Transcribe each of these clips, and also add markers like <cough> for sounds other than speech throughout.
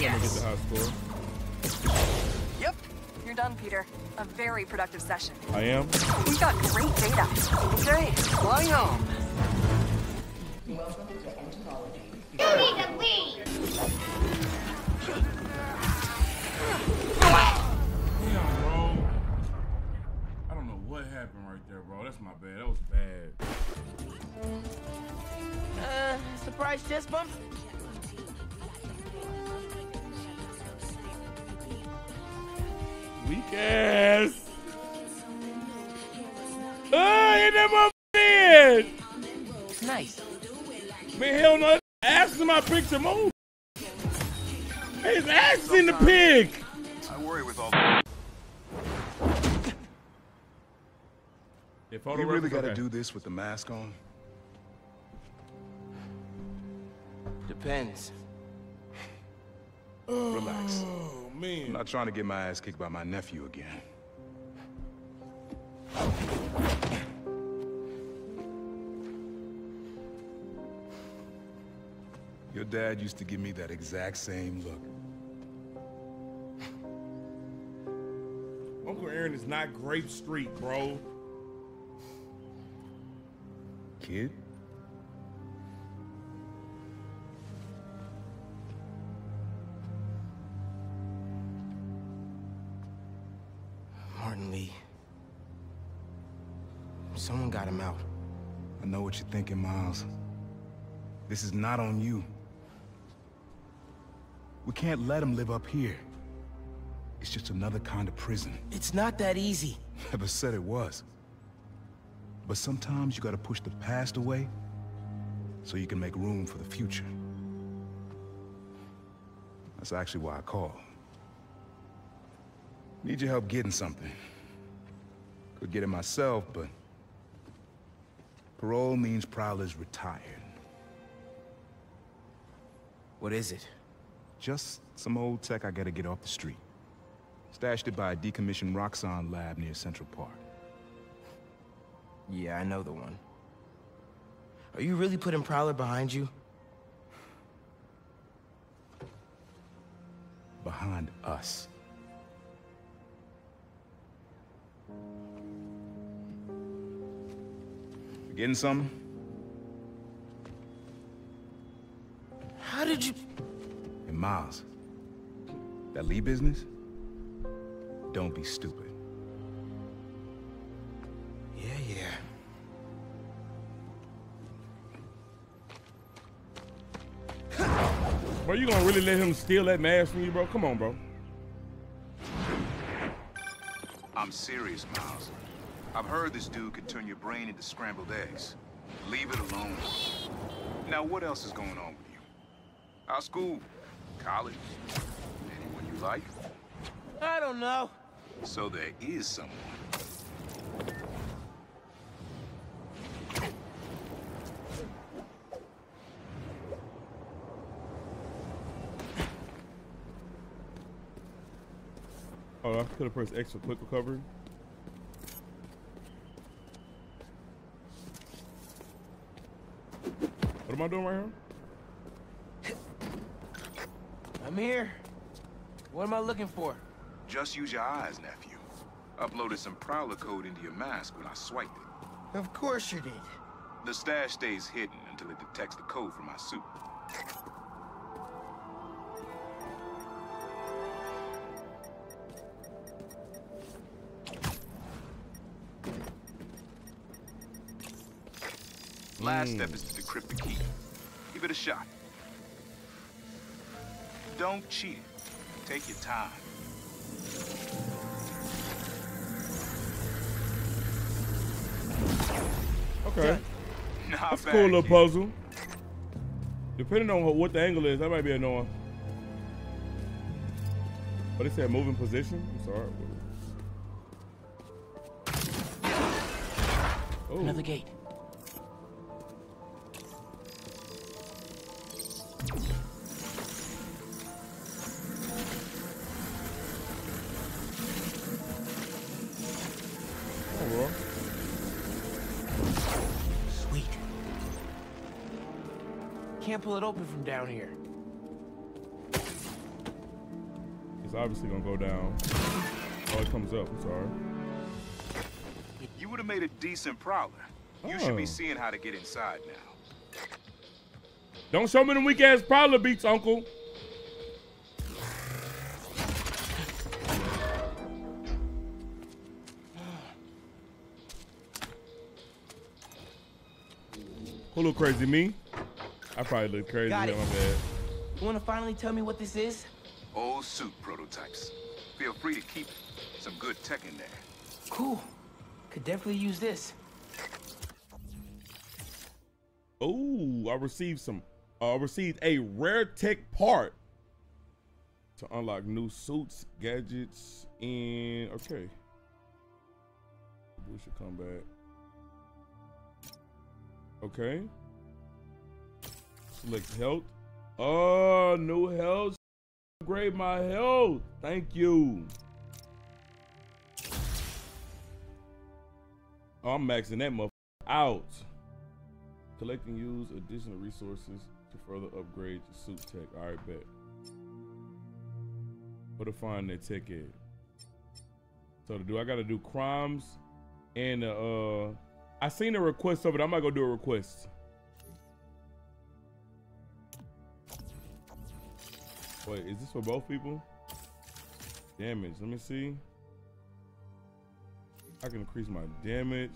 yes. Yep. You're done, Peter. A very productive session. I am. We got great data. Okay, flying home. Welcome to entomology. You need to leave! Damn, bro. I don't know what happened right there, bro. That's my bad. That was bad. Uh, surprise chest bump? Weak ass. Ah, hit that motherfucker. Nice. Man, hell no. Ask my pick to move. His ass in the pig. I worry with all Yeah, photo You really gotta okay. do this with the mask on? Depends. Relax. I'm not trying to get my ass kicked by my nephew again. Your dad used to give me that exact same look. Uncle Aaron is not Grape Street, bro. Kid? Someone got him out. I know what you're thinking, Miles. This is not on you. We can't let him live up here. It's just another kind of prison. It's not that easy. <laughs> Never said it was. But sometimes you gotta push the past away so you can make room for the future. That's actually why I called. Need your help getting something. Could get it myself, but parole means Prowler's retired. What is it? Just some old tech I gotta get off the street. Stashed it by a decommissioned Roxxon lab near Central Park. Yeah, I know the one. Are you really putting Prowler behind you? Behind us. Getting some? How did you... And Miles, that Li business? Don't be stupid. Yeah, yeah. Bro, you gonna really let him steal that mask from you, bro? Come on, bro. I'm serious, Miles. I've heard this dude could turn your brain into scrambled eggs. Leave it alone. Now, what else is going on with you? Our school? College? Anyone you like? I don't know. So there is someone. Oh, I could have pressed X for quick recovery. Am I doing right here? I'm here. What am I looking for? Just use your eyes, nephew. Uploaded some Prowler code into your mask when I swiped it. Of course you did. The stash stays hidden until it detects the code from my suit. Last hmm. step is shot. Don't cheat it. Take your time. Okay. Not That's a cool little kid. puzzle. Depending on what the angle is, that might be annoying. But it said moving position. I'm sorry. Oh, Another gate. Can't pull it open from down here. It's obviously gonna go down. Oh, it comes up. I'm sorry. You would have made a decent prowler. You should Oh. be seeing how to get inside now. Don't show me them weak ass prowler beats, Uncle. <sighs> Who look crazy? Me? I probably look crazy. Got it. my bad. You wanna finally tell me what this is? Old suit prototypes. Feel free to keep it. Some good tech in there. Cool. Could definitely use this. Oh, I received some. Uh, I received a rare tech part to unlock new suits, gadgets, and okay. We should come back. Okay. Select health. Oh, new health. Upgrade my health. Thank you. Oh, I'm maxing that motherfucker out. Collect and use additional resources to further upgrade your suit tech. All right, bet. Where to find that tech at? So to do, I gotta do crimes and uh, I seen a request of it. I'm not gonna do a request. Wait, is this for both people? Damage. Let me see. I can increase my damage.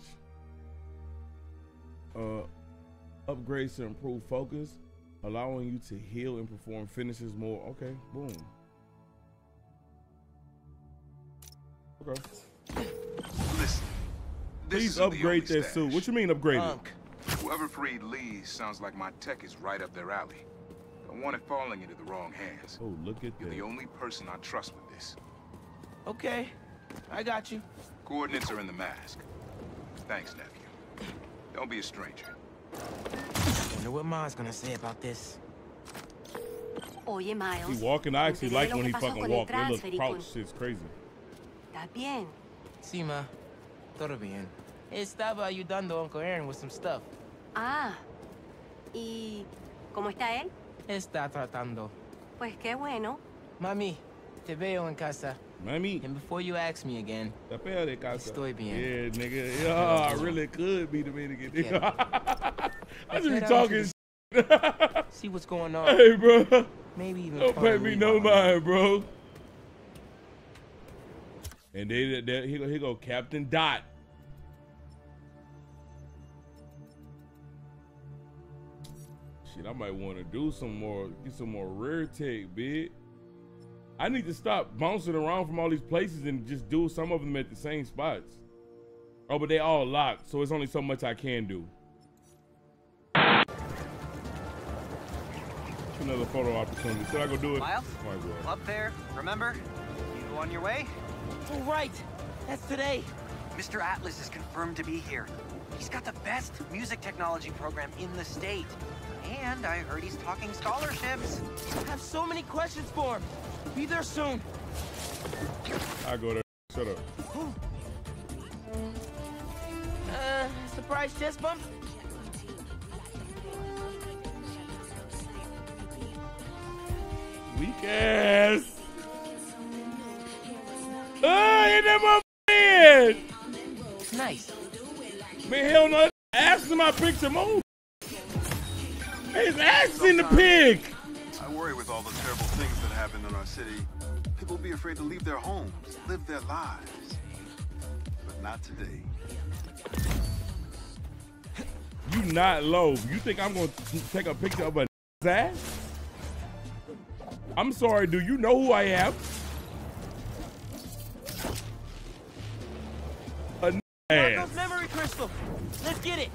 Uh, upgrades to improve focus, allowing you to heal and perform finishes more. Okay, boom. Okay. Listen. This Please isn't the upgrade only that suit. stash. What you mean upgrade it? Whoever freed Li sounds like my tech is right up their alley. Don't want it falling into the wrong hands. Oh, look at You're the only person I trust with this. Okay. I got you. Coordinates are in the mask. Thanks, nephew. Don't be a stranger. Wonder what Ma's gonna say about this. Oye, Miles. He walking. I actually like when he fucking con el walk. That look crouch shit's crazy. ¿Estás bien? Sí, ma. Todo bien. Estaba ayudando a Uncle Aaron with some stuff. Ah. ¿Y cómo está él? Está tratando. Pues qué bueno. Mami, te veo en casa. Mami, And before you ask me again, la pea de casa. Estoy bien. Yeah, nigga. Yeah, I really could be Dominican. Okay. I just be talking. shit. see what's going on. hey, bro. Maybe even Don't pay me no mind, bro. And they, they he he go Captain Dot. Shit, I might want to do some more, get some more rare tech, big. I need to stop bouncing around from all these places and just do some of them at the same spots. Oh, but they all locked, so it's only so much I can do. Another photo opportunity. Should I go do it? Miles? Might as well. Up there, remember? You on your way? Oh, right. That's today. Mr. Atlas is confirmed to be here. He's got the best music technology program in the state. And I heard he's talking scholarships. I have so many questions for him. Be there soon. I go there. Shut up. Uh, surprise chest bump? Weak ass. Oh, hit that in. Nice. Man, hell no. Ass in my picture move. His ass in the pig. I worry with all the terrible things that happen in our city. People be afraid to leave their homes, live their lives. But not today. You not low. You think I'm gonna take a picture of a ass? I'm sorry, do you know who I am? Marko's memory crystal. Let's get it.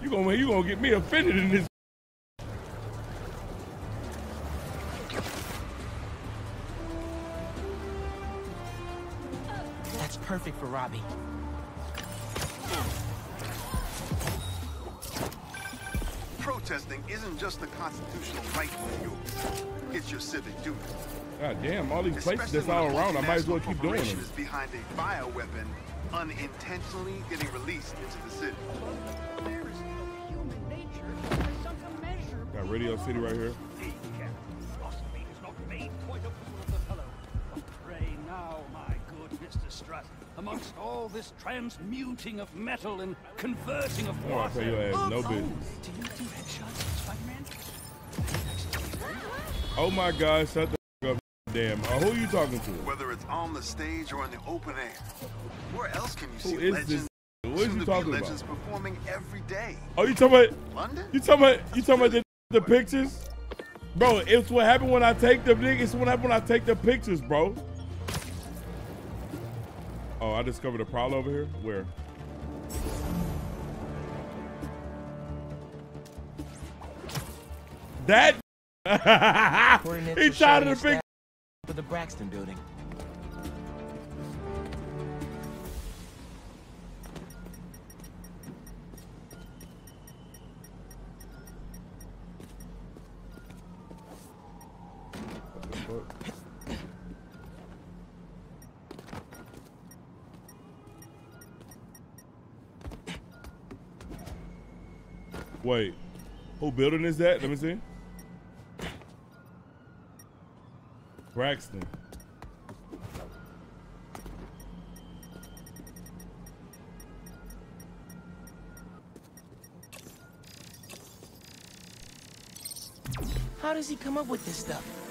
You gonna you gonna get me offended in this. That's perfect for Robbie. Protesting isn't just a constitutional right of yours. It's your civic duty. God damn, all these places that's all around. I might as well keep doing corporation them. is behind a bioweapon unintentionally getting released into the city. Got Radio City right here. Amongst all this transmuting of metal and converting of Oh, I'll tell your ass no Oh. Do you do headshots, Spider-Man? Oh my God, shut the f- up. Damn. Uh, who are you talking to? Whether it's on the stage or in the open air. Where else can you see Who is legends? this? What is soon you to be talking about? performing every day. Oh, you talking about? London? You talking about? You talking about the, the pictures? Bro, it's what happened when I take the nigga. It's what happened when I take the pictures, bro. Oh, I discovered a problem over here. Where? That. <laughs> He showing to your pick. For the Braxton building. Wait, who building is that? Let me see. Braxton. How does he come up with this stuff?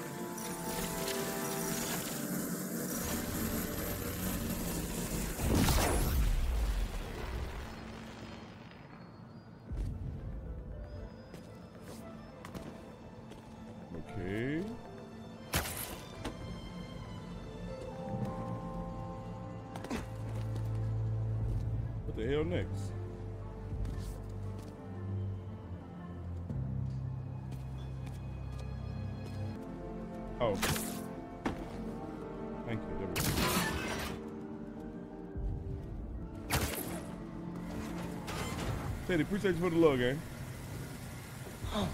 Teddy, appreciate you for the love, gang. Unc,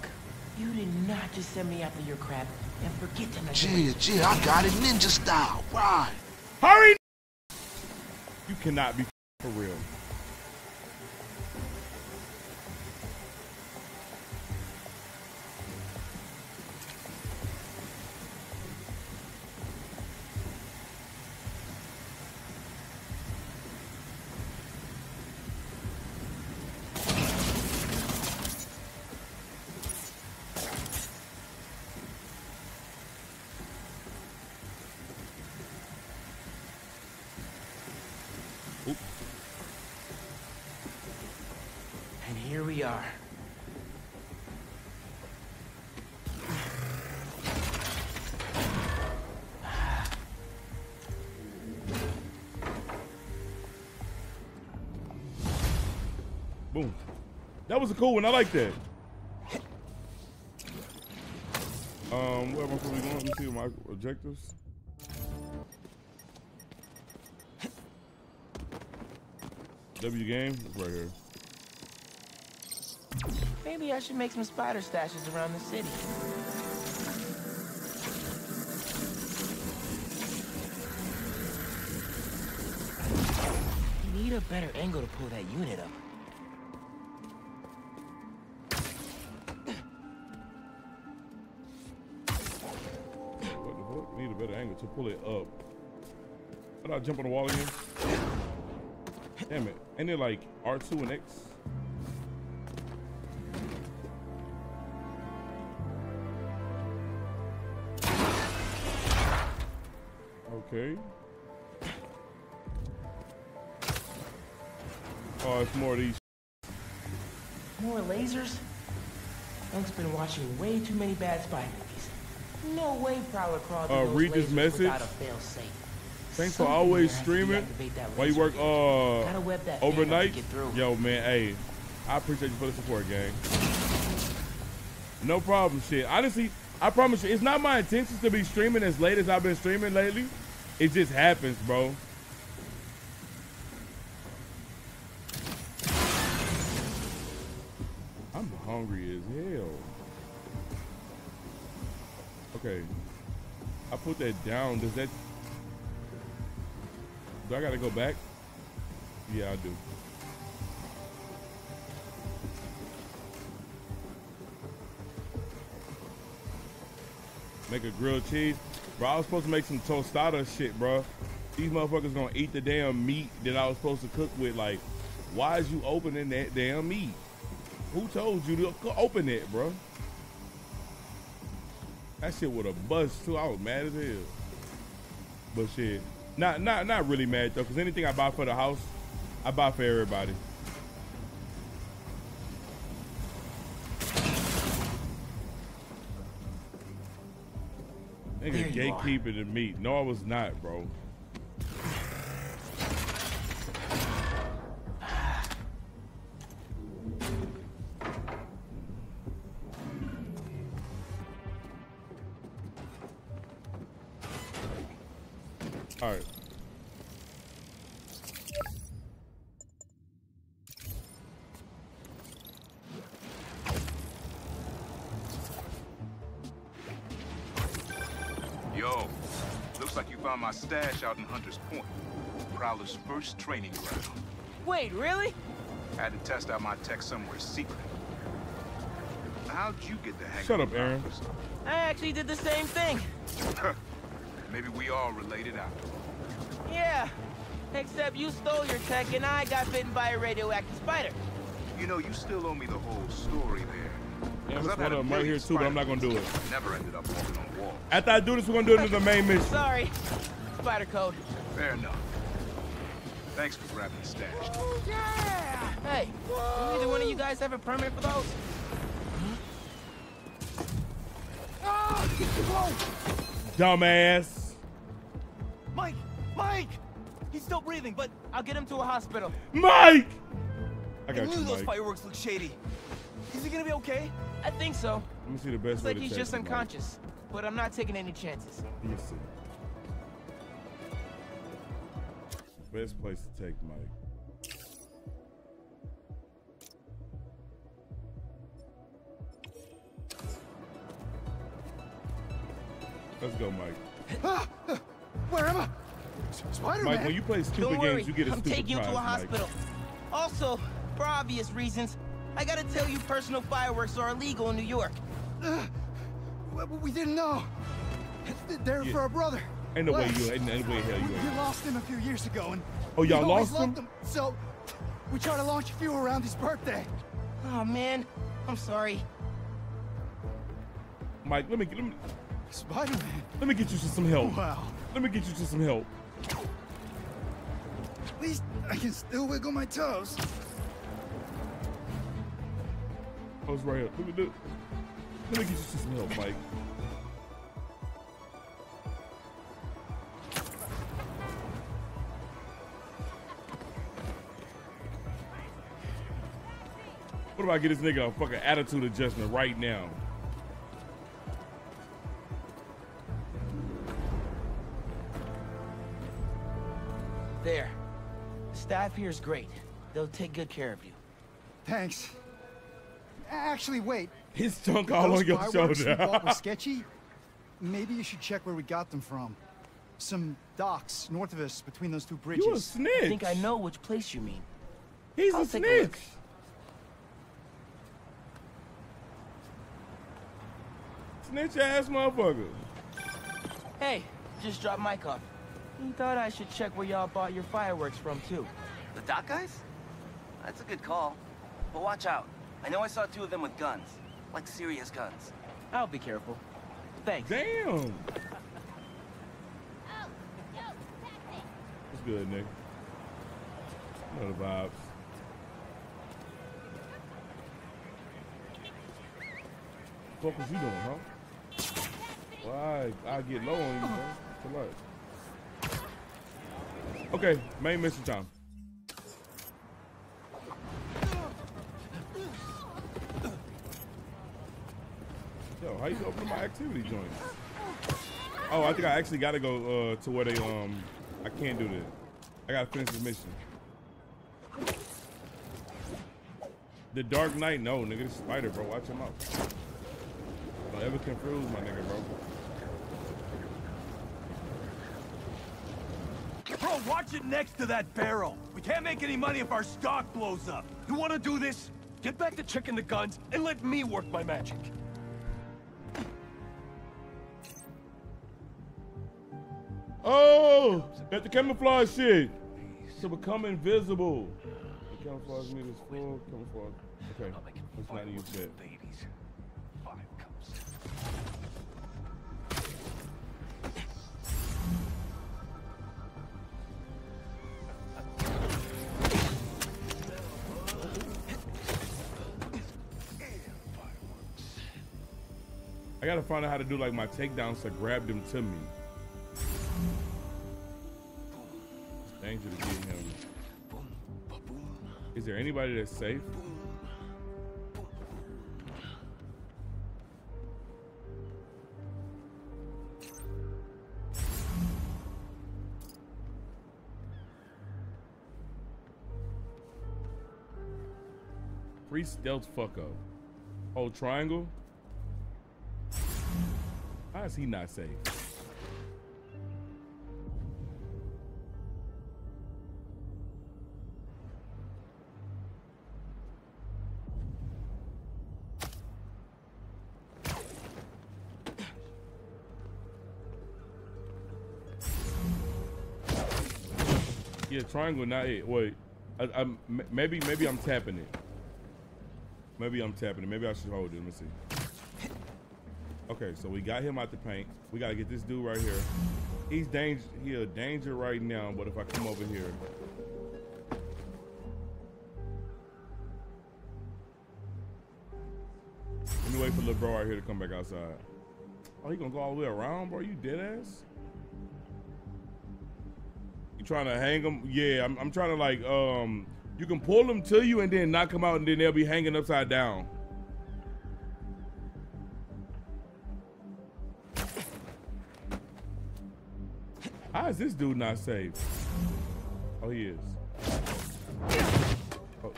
you did not just send me after your crap and forget to mention Yeah, yeah, I got it ninja style. Why? Hurry! You cannot be for real. Boom. That was a cool one. I like that. Um, where am I supposed to be going? Let me see my objectives. W game, it's right here. Maybe I should make some spider stashes around the city. You need a better angle to pull that unit up. Angle to pull it up. Do I jump on the wall again? Damn it. Ain't it like R2 and X? Okay. Oh, it's more of these. More lasers? Unc's been watching way too many bad movies. No way Prowler crawled Uh, read this message. without a fail-safe. Thanks for always here has to streaming. While you work uh Gotta web that fan up to overnight. Yo man, hey, I appreciate you for the support, gang. No problem, shit. Honestly, I promise you, it's not my intentions to be streaming as late as I've been streaming lately. It just happens, bro. Okay. I put that down. Does that do I gotta go back? Yeah, I do. Make a grilled cheese. Bro, I was supposed to make some tostada shit, bro. these motherfuckers gonna eat the damn meat that I was supposed to cook with. Like, why is you opening that damn meat? Who told you to open it, bro? That shit would have bust too. I was mad as hell. But shit, not not not really mad though, cause anything I buy for the house, I buy for everybody. Nigga gatekeeping the meat. No, I was not, bro. All right. Yo, looks like you found my stash out in Hunter's Point. Prowler's first training ground. Wait, really? Had to test out my tech somewhere secret. How'd you get the hang Shut up, Aaron. I actually did the same thing. <laughs> Maybe we all related out. Yeah. Except you stole your tech and I got bitten by a radioactive spider. You know, you still owe me the whole story there. Yeah, 'Cause there's I've one had a of them right million here too, but I'm not gonna do it. Never ended up walking on walls. After I do this, we're gonna do it in the main mission. <laughs> Sorry. Spider code. Fair enough. Thanks for grabbing the stash. Yeah! Hey, do either one of you guys have a permit for those? Dumbass. He's still breathing, but I'll get him to a hospital. Mike! I got I knew you, those Mike. fireworks look shady. Is he gonna be okay? I think so. Let me see the best Looks way like to he's test just it, Mike. unconscious. But I'm not taking any chances. Let me see. Best place to take Mike. When you play stupid Don't worry, games, you get a I'm stupid taking you to a prize, Mike. hospital. Also, for obvious reasons, I gotta tell you personal fireworks are illegal in New York. We- We didn't know. They're Yeah. for our brother. And the way you, and the way hell you We ain't. lost him a few years ago, and Oh, y'all we always lost him? loved him. So we tried to launch a few around his birthday. Oh man, I'm sorry. Mike, let me let me Spider-Man. let me get you to some help. Wow. Let me get you to some help. At least I can still wiggle my toes. I was right here. Let me do. Let me get you some help, Mike. What if I get this nigga a fucking attitude adjustment right now? There. The staff here is great. They'll take good care of you. Thanks. Actually, wait. His junk If all on your fireworks we shoulder. bought were sketchy. Maybe you should check where we got them from. Some docks north of us between those two bridges. You a snitch. I think I know which place you mean. He's I'll a take a snitch. Snitch ass motherfucker. Hey, just dropped Mike off. He thought I should check where y'all bought your fireworks from, too. The dock guys? That's a good call. But watch out. I know I saw two of them with guns. Like serious guns. I'll be careful. Thanks. Damn. What's good, Nick? Know the vibes. What was you doing, huh? Well, I, I get low on you, bro. Chill out. Okay, main mission time. Yo, how you open my activity joint? Oh, I think I actually gotta go uh, to where they um. I can't do that. I gotta finish this mission. The Dark Knight, no, nigga, this spider, bro. Watch him out. Don't ever confuse my nigga, bro. Bro, watch it next to that barrel. We can't make any money if our stock blows up. You want to do this? Get back to checking the guns and let me work my magic. Oh, Got the camouflage shit to become invisible. The camouflage meter is full. Camouflage. Okay, let's not use that. I gotta find out how to do like my takedowns to grab them to me. It's danger to get him. Is there anybody that's safe? Free stealth fuck up. Oh, triangle? How is he not safe? Yeah, triangle not it. Wait, I, I'm maybe maybe I'm tapping it. Maybe I'm tapping it. Maybe I should hold it. Let me see. Okay, so we got him out the paint. We gotta get this dude right here. He's danger. He a danger right now. But if I come over here, let me wait for bro right here to come back outside. Oh, he gonna go all the way around, bro? You dead ass? You trying to hang him? Yeah, I'm, I'm trying to like um. You can pull them to you and then knock them out, and then they'll be hanging upside down. How is this dude not safe? Oh, he is. Oh.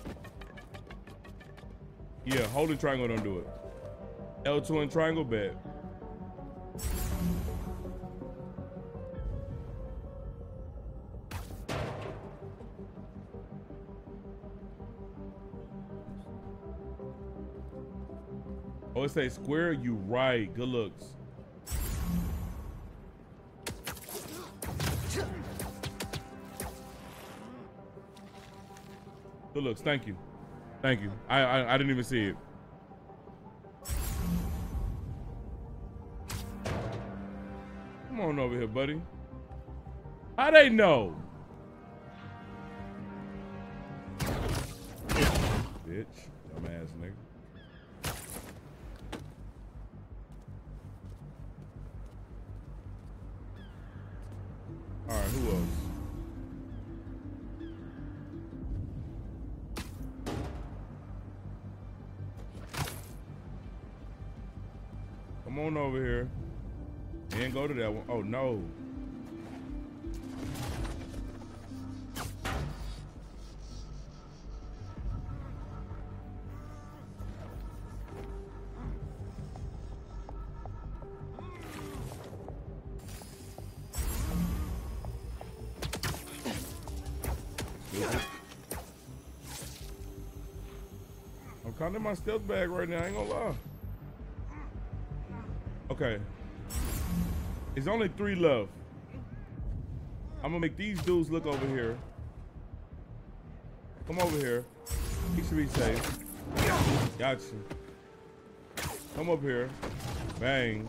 Yeah, holding triangle don't do it. L2 and triangle bet. Oh, it say square. You right. Good looks. Good looks. Thank you. Thank you. I I, I didn't even see it. Come on over here, buddy. How they know? Bitch. Dumbass nigga. That one. Oh no. I'm counting my stealth bag right now. I ain't gonna lie. Okay. It's only three left. I'm gonna make these dudes look over here. Come over here. He should be safe. Gotcha. Come up here. Bang.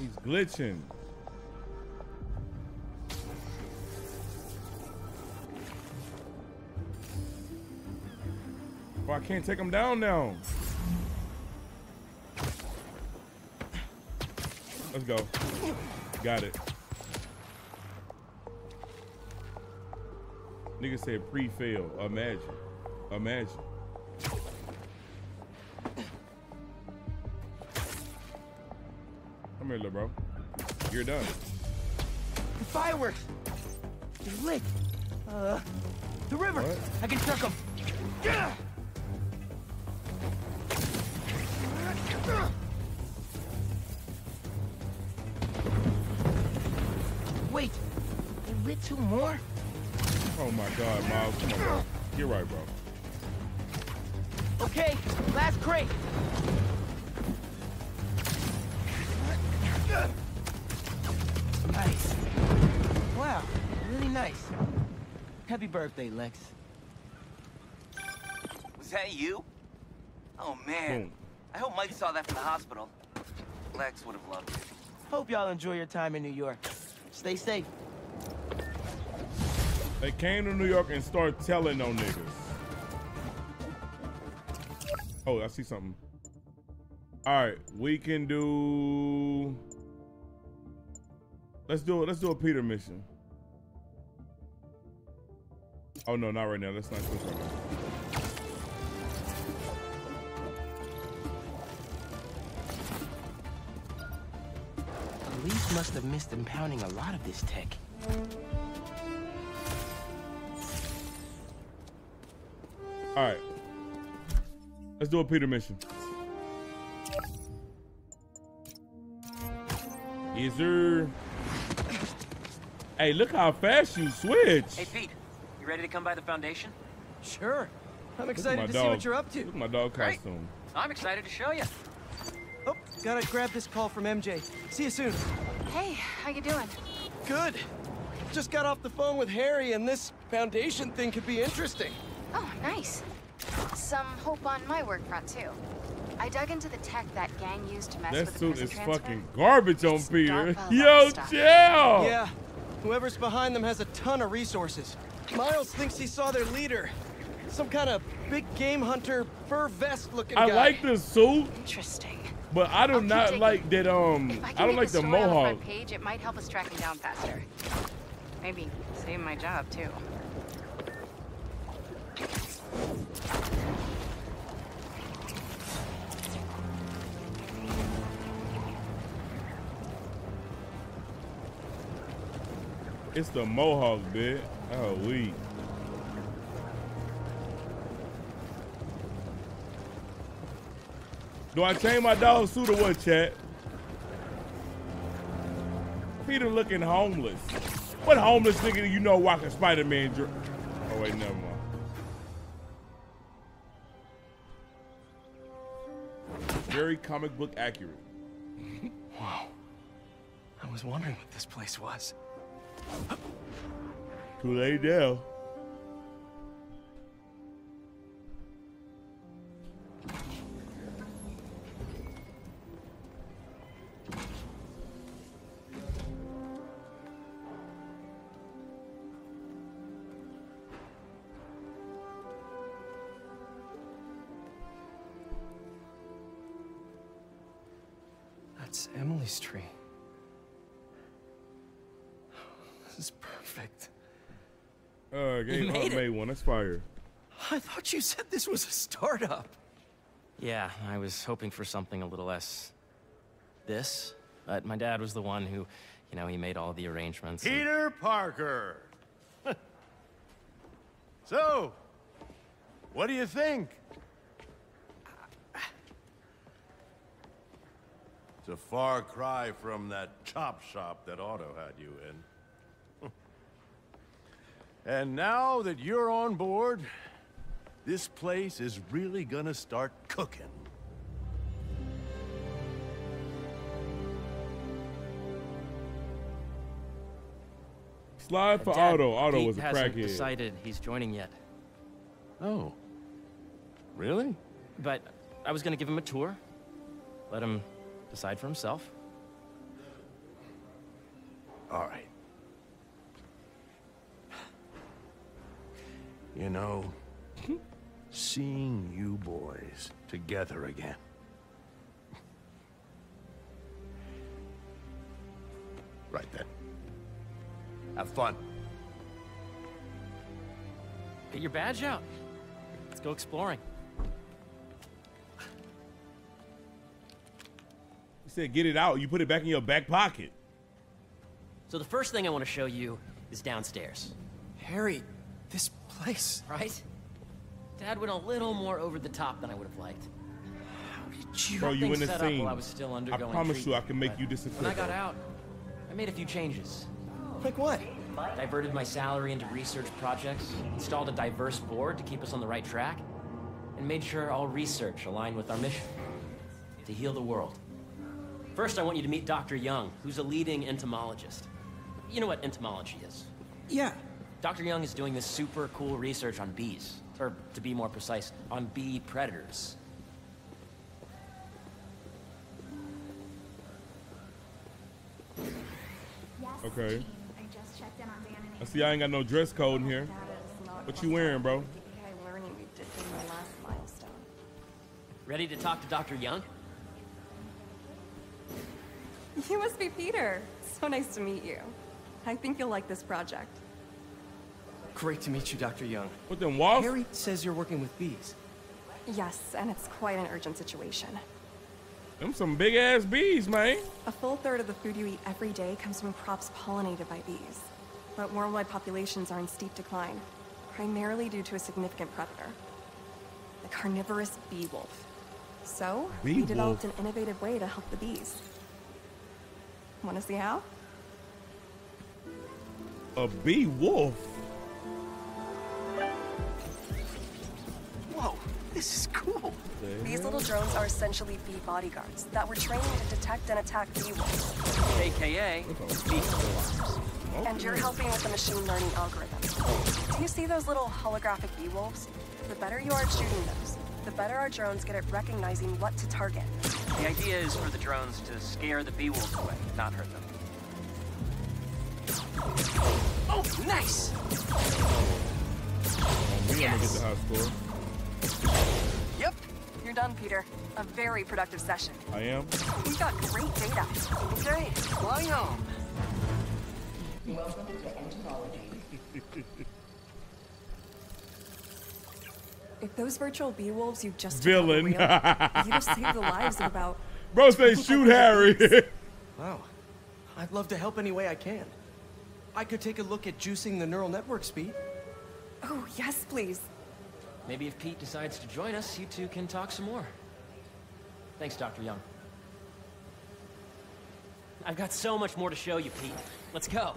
He's glitching. Oh, I can't take him down now. Let's go. Got it. Nigga said pre-fail. Imagine. Imagine. Come here, little bro. You're done. The fireworks! They're lit! Uh, the river! What? I can chuck them! Wait! Birthday, Lex. Was that you? Oh, man. Boom. I hope Mike saw that from the hospital. Lex would have loved it. Hope y'all enjoy your time in New York. Stay safe. They came to New York and started telling on niggas. Oh, I see something. All right, we can do. Let's do it. Let's do a Peter mission. Oh no, not right now. Let's not switch right now. Police must have missed impounding a lot of this tech. All right. Let's do a Peter mission. Is there? Hey, look how fast you switch. Hey, Pete. You ready to come by the Foundation? Sure. I'm excited to dog. see what you're up to. Look at my dog Great. costume. I'm excited to show you. Oh, gotta grab this call from MJ. See you soon. Hey, how you doing? Good. Just got off the phone with Harry, and this foundation thing could be interesting. Oh, nice. Some hope on my work front, too. I dug into the tech that gang used to mess That with the suit prison is transfer. fucking garbage on It's Peter. Yo, level stuff. chill. Yeah, whoever's behind them has a ton of resources. Miles thinks he saw their leader. Some kind of big game hunter, fur vest looking I guy. like the suit, Interesting. but I do I'll not like that. Um, I I don't like the story on the mohawk. front page, it might help us track him down faster. Maybe save my job, too. It's the mohawk bit. Oh, we. Do I change my dog suit or what, chat? Peter looking homeless. What homeless nigga do you know walking Spider-Man? Oh wait, never mind. Very comic book accurate. <laughs> Wow. I was wondering what this place was. Too late now. That's Emily's tree. Uh, game made made one. That's fire. I thought you said this was a startup. Yeah, I was hoping for something a little less this, but my dad was the one who, you know, he made all the arrangements. and- Peter Parker. <laughs> so, what do you think? It's a far cry from that chop shop that Otto had you in. And now that you're on board, this place is really gonna start cooking. Slide for Dad, Otto. Otto Pete was a hasn't crackhead. decided he's joining yet. Oh. Really? But I was gonna give him a tour, let him decide for himself. All right. You know, seeing you boys together again. Right then. Have fun. Get your badge out. Let's go exploring. He said, "Get it out." You put it back in your back pocket. So the first thing I want to show you is downstairs. Harry, this place. Right? Dad went a little more over the top than I would have liked. How did you- Bro, you Things in the set up scene. while I was still undergoing I undergoing promise you, I can make you disappear. When I got out, I made a few changes. Like what? Diverted my salary into research projects, installed a diverse board to keep us on the right track. and made sure all research aligned with our mission to heal the world. First, I want you to meet Dr. Young, who's a leading entomologist. You know what entomology is? Yeah. Dr. Young is doing this super cool research on bees, or to be more precise, on bee predators. Okay. I see I ain't got no dress code in here. What you wearing, bro? learning we did in the last milestone. Ready to talk to Dr. Young? You must be Peter. So nice to meet you. I think you'll like this project. Great to meet you, Dr. Young. What then, Walt? Harry says you're working with bees. Yes, and it's quite an urgent situation. Them some big ass bees, man. A full third of the food you eat every day comes from crops pollinated by bees. But worldwide populations are in steep decline, primarily due to a significant predator the carnivorous bee wolf. So, Bee we developed wolf. an innovative way to help the bees. Want to see how? A bee wolf. This is cool. These little drones are essentially bee bodyguards that were trained to detect and attack bee wolves. AKA bee wolves. And you're helping with the machine learning algorithm. Do you see those little holographic bee wolves? The better you are at shooting those, the better our drones get at recognizing what to target. The idea is for the drones to scare the bee wolves away, not hurt them. Oh, nice! Oh, we gonna get the high score. Yep. You're done, Peter. A very productive session. I am. We've got great data. Okay, fly on. Welcome to entomology. If those virtual bee wolves you just took Villain. out were real, you'd have saved the lives of about. <laughs> Bro, say shoot Harry. <laughs> Wow. I'd love to help any way I can. I could take a look at juicing the neural network speed. Oh, yes, please. Maybe if Pete decides to join us, you two can talk some more. Thanks, Dr. Young. I've got so much more to show you, Pete. Let's go.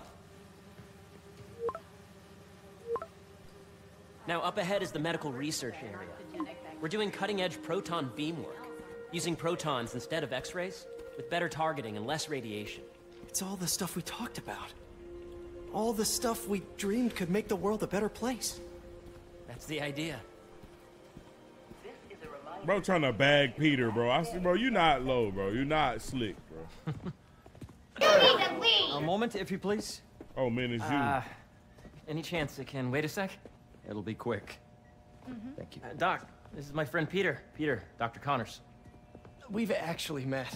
Now, up ahead is the medical research area. We're doing cutting-edge proton beam work, using protons instead of X-rays, with better targeting and less radiation. It's all the stuff we talked about. All the stuff we dreamed could make the world a better place. That's the idea. Bro, trying to bag Peter, bro. I said, bro, you not low, bro. You not slick, bro. <laughs> A moment, if you please. Oh man, it's you. Uh, any chance it can wait a sec? It'll be quick. Thank you. Uh, Doc, this is my friend Peter. Peter, Dr. Connors. We've actually met.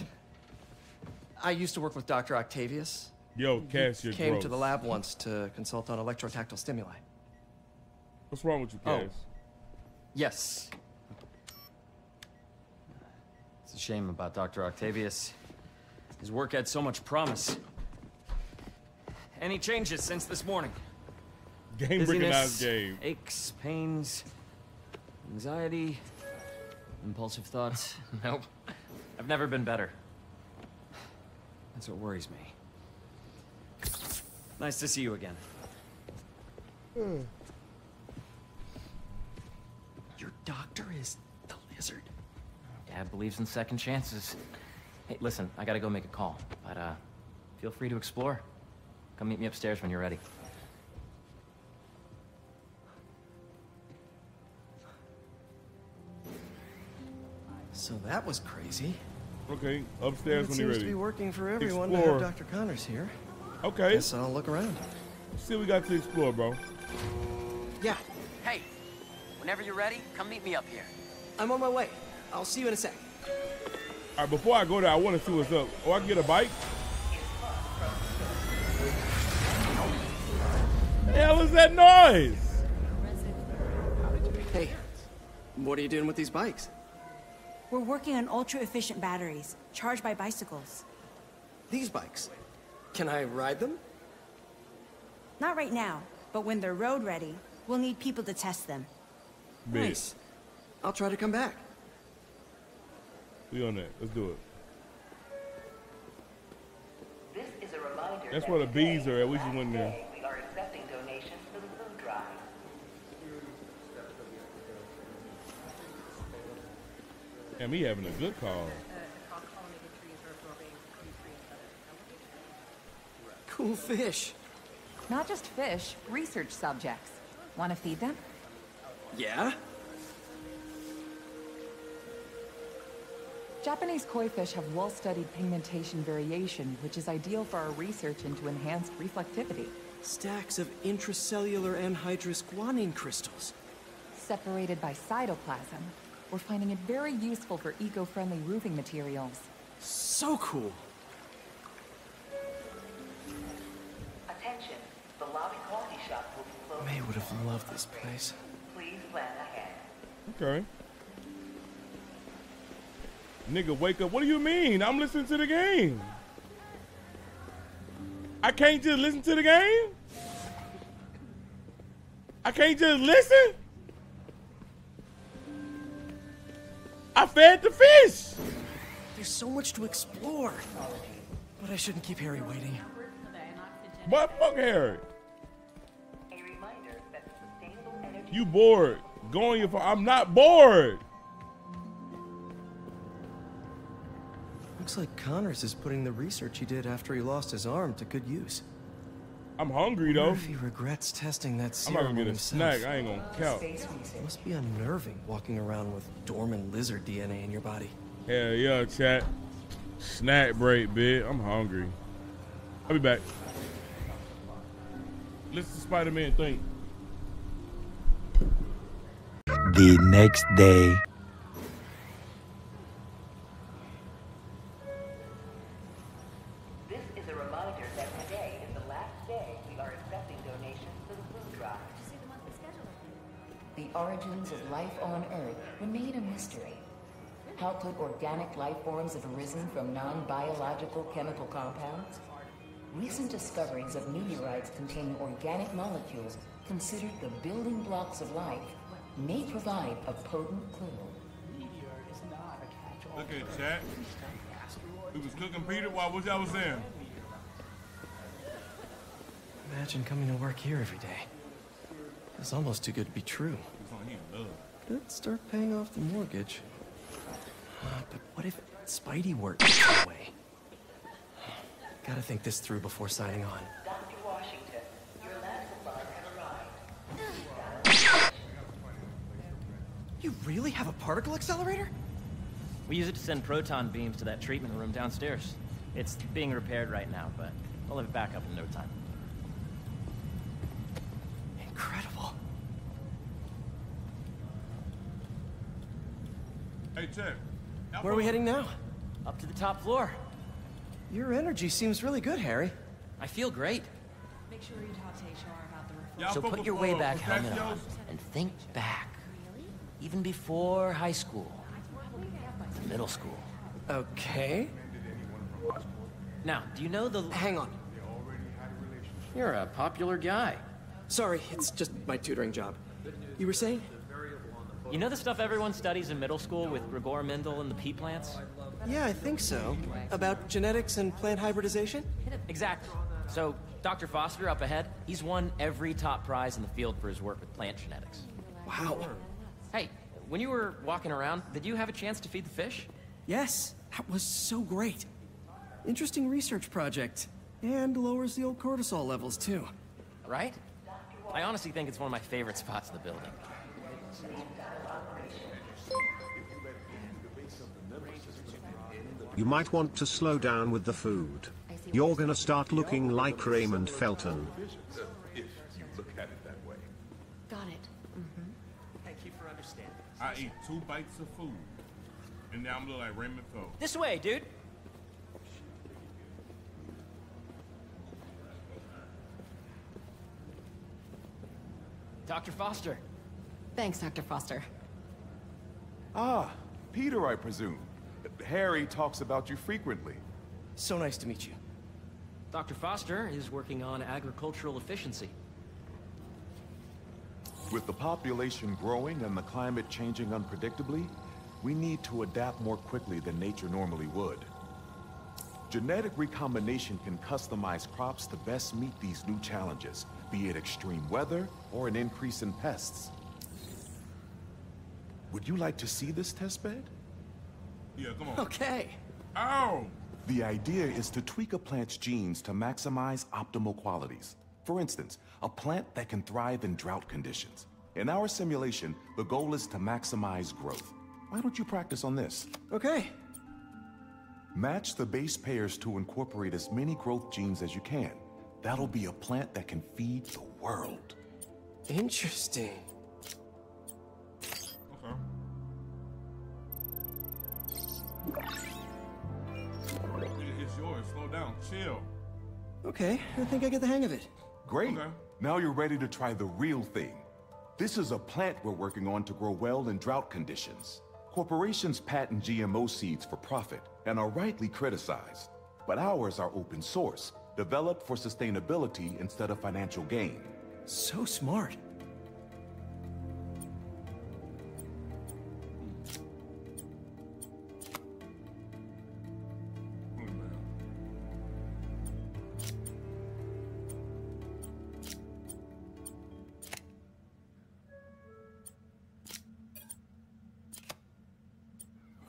I used to work with Dr. Octavius. Yo, Cass, you're Came gross. to the lab once to consult on electrotactile stimuli. What's wrong with you, Oh. Yes. It's a shame about Dr. Octavius. His work had so much promise. Any changes since this morning? Game breaking ass game. Aches, pains, anxiety, impulsive thoughts. <laughs> Nope. I've never been better. That's what worries me. Nice to see you again. Your doctor is the lizard. Dad believes in second chances. Hey, listen, I gotta go make a call, but uh, feel free to explore. Come meet me upstairs when you're ready. So that was crazy. Okay, upstairs it when you're ready. Seems to be working for everyone Explore. to have Dr. Connors here. Okay. Guess I'll look around. Let's see what we got to explore, bro. Yeah, Hey, whenever you're ready, come meet me up here. I'm on my way. I'll see you in a sec. All right, before I go there, I want to see what's up. Oh, I can get a bike? The hell is that noise? Hey, what are you doing with these bikes? We're working on ultra-efficient batteries, charged by bicycles. These bikes. Can I ride them? Not right now, but when they're road ready, we'll need people to test them. Nice. I'll try to come back. We on that. Let's do it. This is a reminder That's that where the bees are at. We just went there. day, We are accepting donations for the food drive. Damn, he having a good call. Cool fish. Not just fish, research subjects. Want to feed them? Yeah? Japanese koi fish have well-studied pigmentation variation, which is ideal for our research into enhanced reflectivity. Stacks of intracellular anhydrous guanine crystals. Separated by cytoplasm, we're finding it very useful for eco-friendly roofing materials. So cool. Attention, the lobby coffee shop will be closed. May would have loved this place. Please plan ahead. Okay. Nigga, wake up. What do you mean? I'm listening to the game. I can't just listen to the game? I can't just listen? I fed the fish. There's so much to explore. But I shouldn't keep Harry waiting. What? Fuck Harry. You bored. Going phone. I'm not bored. Looks like Connors is putting the research he did after he lost his arm to good use. I'm hungry Wonder though. If he regrets testing that serum I'm serum not gonna get a himself. snack. I ain't gonna count. It Must be unnerving walking around with dormant lizard DNA in your body. Hell yeah, chat. Snack break, bitch. I'm hungry. I'll be back. Listen to Spider-Man think. The next day. How could organic life forms have arisen from non-biological chemical compounds? Recent discoveries of meteorites containing organic molecules considered the building blocks of life may provide a potent clue. Look at chat. We was cooking Peter while what y'all was there. Imagine coming to work here every day. It's almost too good to be true. Could start paying off the mortgage. Uh, but what if Spidey worked that way? Gotta think this through before signing on. Dr. Washington, your lab supplies have arrived. You really have a particle accelerator? We use it to send proton beams to that treatment room downstairs. It's being repaired right now, but I'll have it back up in no time. Incredible. Hey, Chet. Where are we heading now? Up to the top floor. Your energy seems really good, Harry. I feel great. Make sure you talk to HR about the Y'all So put your way back helmet on and think back. Even before high school. Middle school. Okay. Now, do you know the... Hang on. You're a popular guy. Sorry, it's just my tutoring job. You were saying? You know the stuff everyone studies in middle school with Gregor Mendel and the pea plants? Yeah, I think so. About genetics and plant hybridization? Exactly. So, Dr. Foster up ahead, he's won every top prize in the field for his work with plant genetics. Wow. Hey, when you were walking around, did you have a chance to feed the fish? Yes, that was so great. Interesting research project. And lowers the old cortisol levels, too. Right? I honestly think it's one of my favorite spots in the building. You might want to slow down with the food. You're gonna start looking like Raymond Felton. If you look at it that way. Got it. Thank you for understanding. I ate two bites of food. And now I'm looking like Raymond Felton. This way, dude. Dr. Foster. Thanks, Dr. Foster. Ah, Peter, I presume. Harry talks about you frequently. So nice to meet you. Dr. Foster is working on agricultural efficiency. With the population growing and the climate changing unpredictably, we need to adapt more quickly than nature normally would. Genetic recombination can customize crops to best meet these new challenges, be it extreme weather or an increase in pests. Would you like to see this testbed? Yeah, come on. Okay. Ow! The idea is to tweak a plant's genes to maximize optimal qualities. For instance, a plant that can thrive in drought conditions. In our simulation, the goal is to maximize growth. Why don't you practice on this? Okay. Match the base pairs to incorporate as many growth genes as you can. That'll be a plant that can feed the world. Interesting. It's yours. Slow down. Chill. Okay, I think I get the hang of it. Great. Now you're ready to try the real thing. This is a plant we're working on to grow well in drought conditions. Corporations patent GMO seeds for profit and are rightly criticized. But ours are open source, developed for sustainability instead of financial gain. So smart.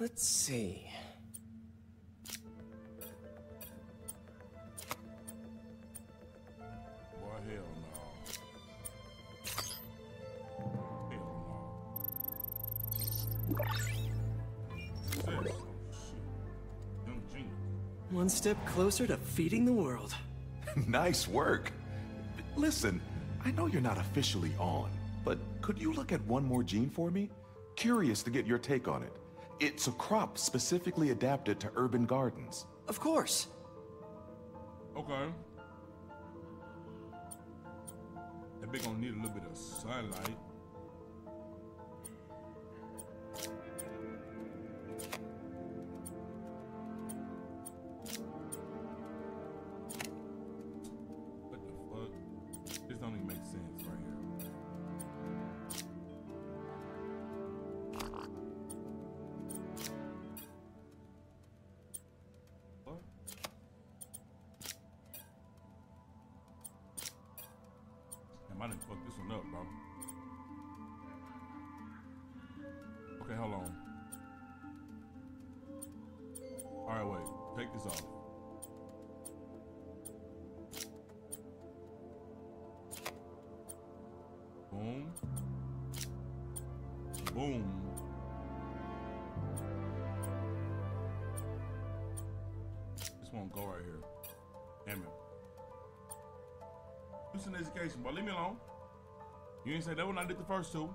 Let's see. Boy, hell no. Hell no. Sis. Shit. Young genius. One step closer to feeding the world. <laughs> nice work. Listen, I know you're not officially on, but could you look at one more gene for me? Curious to get your take on it. It's a crop specifically adapted to urban gardens. Of course. Okay. That big gonna need a little bit of sunlight. Houston education, but leave me alone. You ain't say that when I did the first two.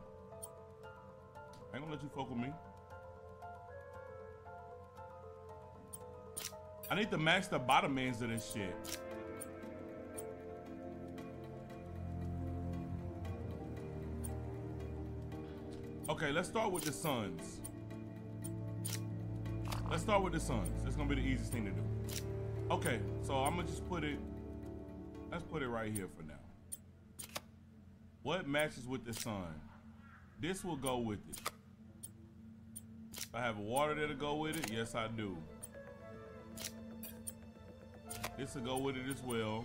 I ain't gonna let you fuck with me. I need to match the bottom ends of this shit. Okay, let's start with the suns. Let's start with the suns. That's gonna be the easiest thing to do. Okay, so I'm gonna just put it. Let's put it right here for now. What matches with the sun? This will go with it. I have water that'll go with it. Yes, I do. This will go with it as well.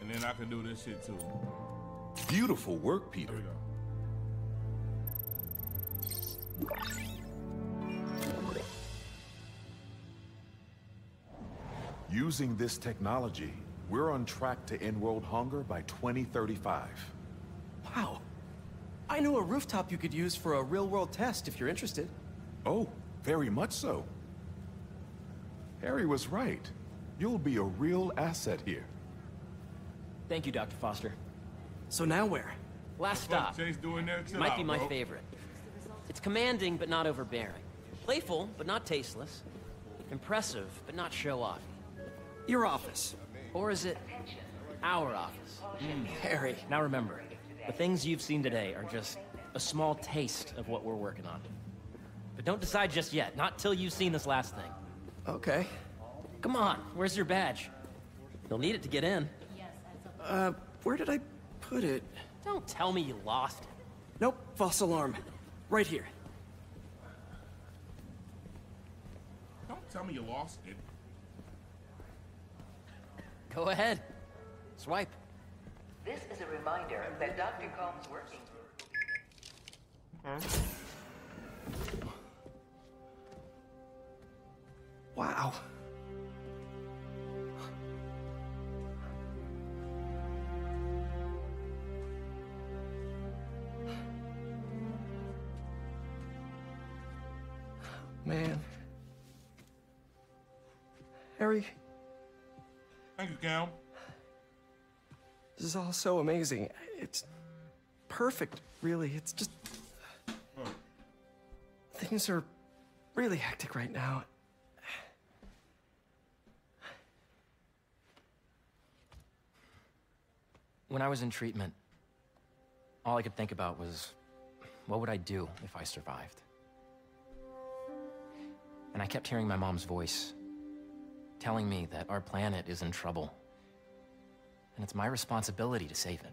And then I can do this shit too. Beautiful work, Peter. There we go. Using this technology, we're on track to end world hunger by 2035. Wow. I know a rooftop you could use for a real-world test if you're interested. Oh, very much so. Harry was right. You'll be a real asset here. Thank you, Dr. Foster. So now where? Last stop. Doing there? Chill Might out, be my bro. favorite. It's commanding, but not overbearing. Playful, but not tasteless. Impressive, but not show-off. Your office. Or is it our office? Mm, Harry. Now remember, the things you've seen today are just a small taste of what we're working on. But don't decide just yet, not till you've seen this last thing. Okay. Come on, where's your badge? You'll need it to get in. Uh, where did I put it? Don't tell me you lost it. Nope, false alarm. Right here. Don't tell me you lost it. Go ahead. Swipe. This is a reminder that Dr. Combs working. Huh? Wow. Man. Harry. Thank you, Cal this is all so amazing. It's perfect, really. It's just. Things are really hectic right now. When I was in treatment, all I could think about was what would I do if I survived? And I kept hearing my mom's voice telling me that our planet is in trouble. And it's my responsibility to save it.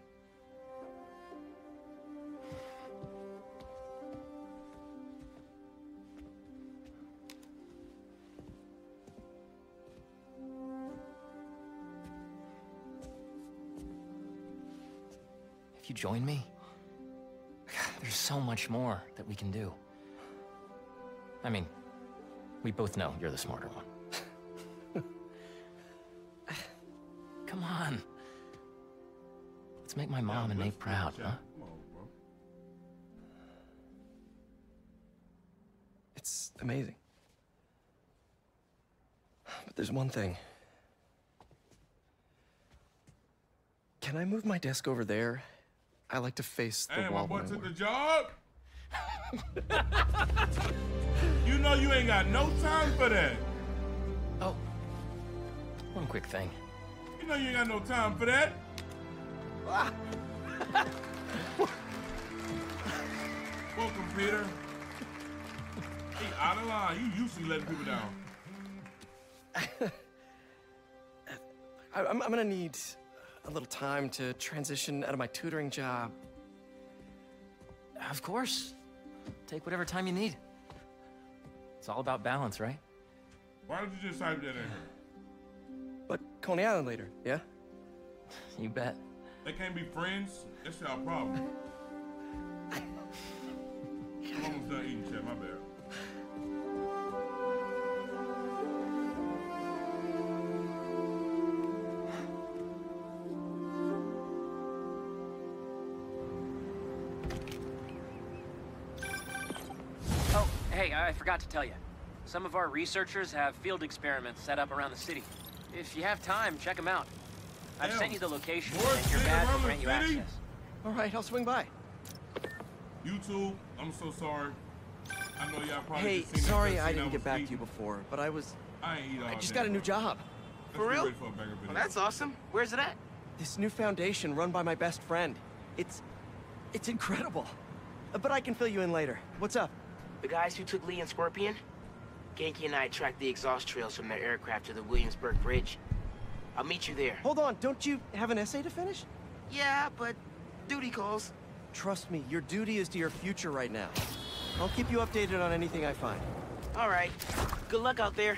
If you join me, <sighs> there's so much more that we can do. I mean, we both know you're the smarter one. <laughs> Come on. Let's make my mom and Nate proud, huh? It's amazing. But there's one thing. Can I move my desk over there? I like to face the Hey, my wall boy when I took work. the job. you know you ain't got no time for that. Oh. One quick thing. You know you ain't got no time for that. Welcome, Peter. He out of line. You usually letting people down. <laughs> I, I'm, I'm gonna need a little time to transition out of my tutoring job. Of course. Take whatever time you need. It's all about balance, right? Why don't you just type that in here? But Coney Island later, yeah? You bet. They can't be friends. That's our problem. I'm almost done eating, Chad. My bad. Oh, hey, I forgot to tell you. Some of our researchers have field experiments set up around the city. If you have time, check them out. I've sent you the location, More and your shit badge will grant you city? access. All right, I'll swing by. YouTube, I'm so sorry. I know y'all probably Hey, just seen sorry cutscene I didn't was get back to you before, but I was. I ain't eat all I just day, got a new job. Let's For real? for a banger video. Well, that's awesome. Where's it at? This new foundation run by my best friend. It's. It's incredible. Uh, But I can fill you in later. What's up? The guys who took Li and Scorpion? Ganke and I tracked the exhaust trails from their aircraft to the Williamsburg Bridge. I'll meet you there. Hold on, don't you have an essay to finish? Yeah, but duty calls. Trust me, your duty is to your future right now. I'll keep you updated on anything I find. All right. Good luck out there.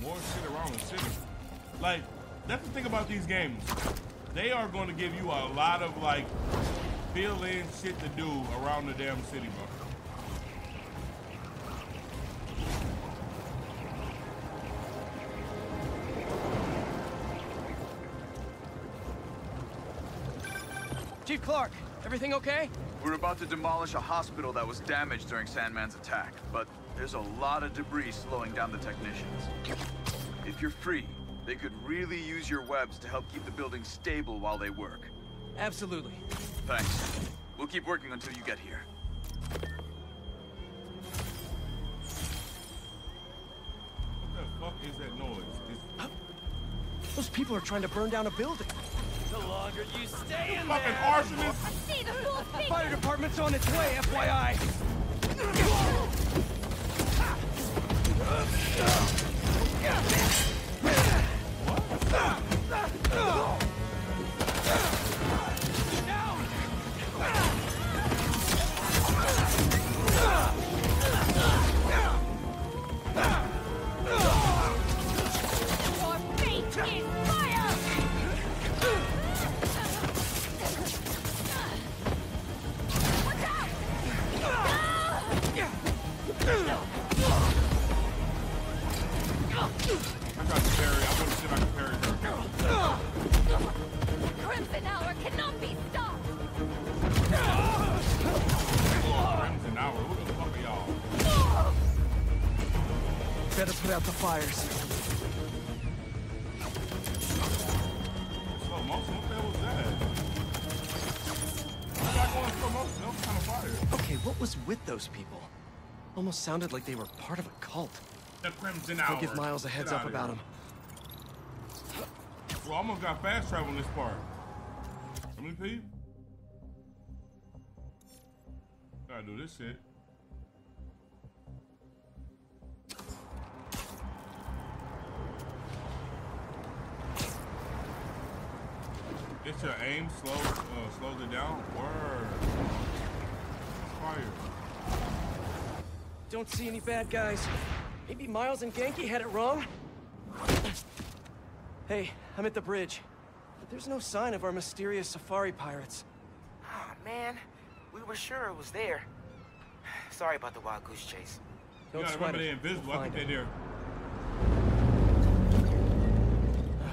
More shit around the city. Like, that's the thing about these games. They are going to give you a lot of, like, fill-in shit to do around the damn city, bro. Chief Clark, everything okay? We're about to demolish a hospital that was damaged during Sandman's attack, but there's a lot of debris slowing down the technicians. If you're free, they could really use your webs to help keep the building stable while they work. Absolutely. Thanks. We'll keep working until you get here. What the fuck is that noise? Is Those people are trying to burn down a building. The longer you stay in fucking there... arsonist? see the full thing! Fire department's on its way, FYI. Put out the fires. Slow motion? What the hell was that? Why not going slow motion? That was kind of fire. Okay, what was with those people? Almost sounded like they were part of a cult. The Crimson I'll give Miles a heads up about here. him. Well, I almost got fast travel in this part. How many people? Gotta do this shit. Get your aim slow, uh, slows it down. Word. Fire. Don't see any bad guys. Maybe Miles and Ganke had it wrong? Hey, I'm at the bridge. But there's no sign of our mysterious safari pirates. Oh, man. We were sure it was there. <sighs> Sorry about the wild goose chase. You Don't gotta sweat remember it. they're invisible. I Find think they're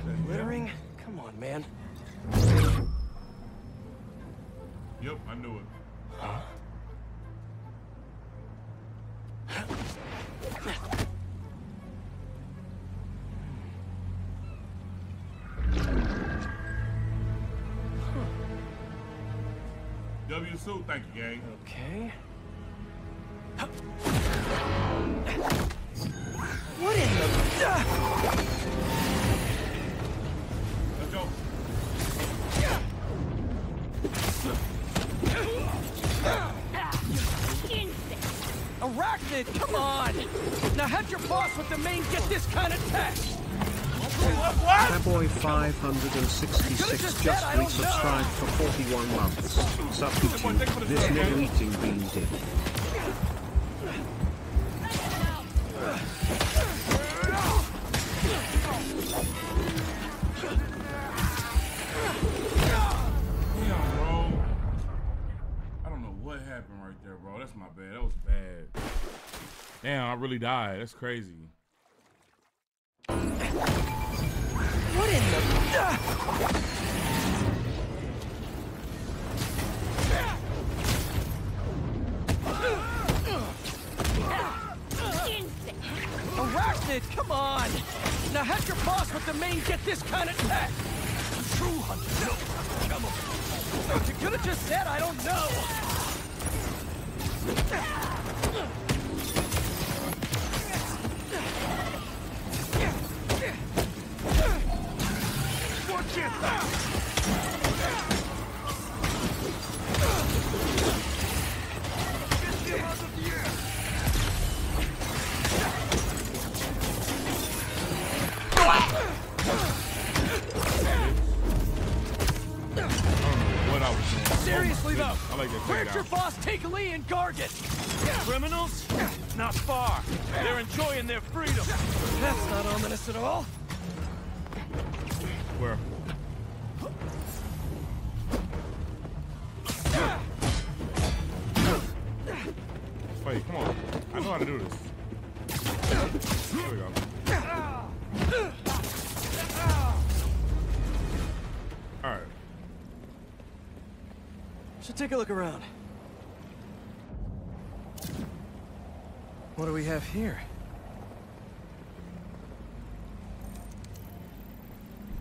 there. Littering? Come on, man. Yep, I knew it. Huh? W suit, thank you, gang. Okay. What in the... Arachnid, come on! Now have your boss with the main get this kind of tech! Cowboy 566 just resubscribed for 41 months. Sup YouTube, this never eating bean dip. Damn, I really died. That's crazy. What in the... Arachnid, come on! Now have your boss with the main get this kind of tech! True hunter, no, come on. You could have just said I don't know! Seriously though, I like where'd your boss take Li and Gargan? Criminals? Not far. They're enjoying their freedom. That's not ominous at all. Where? How to do this. There we go. Alright. Should take a look around. What do we have here?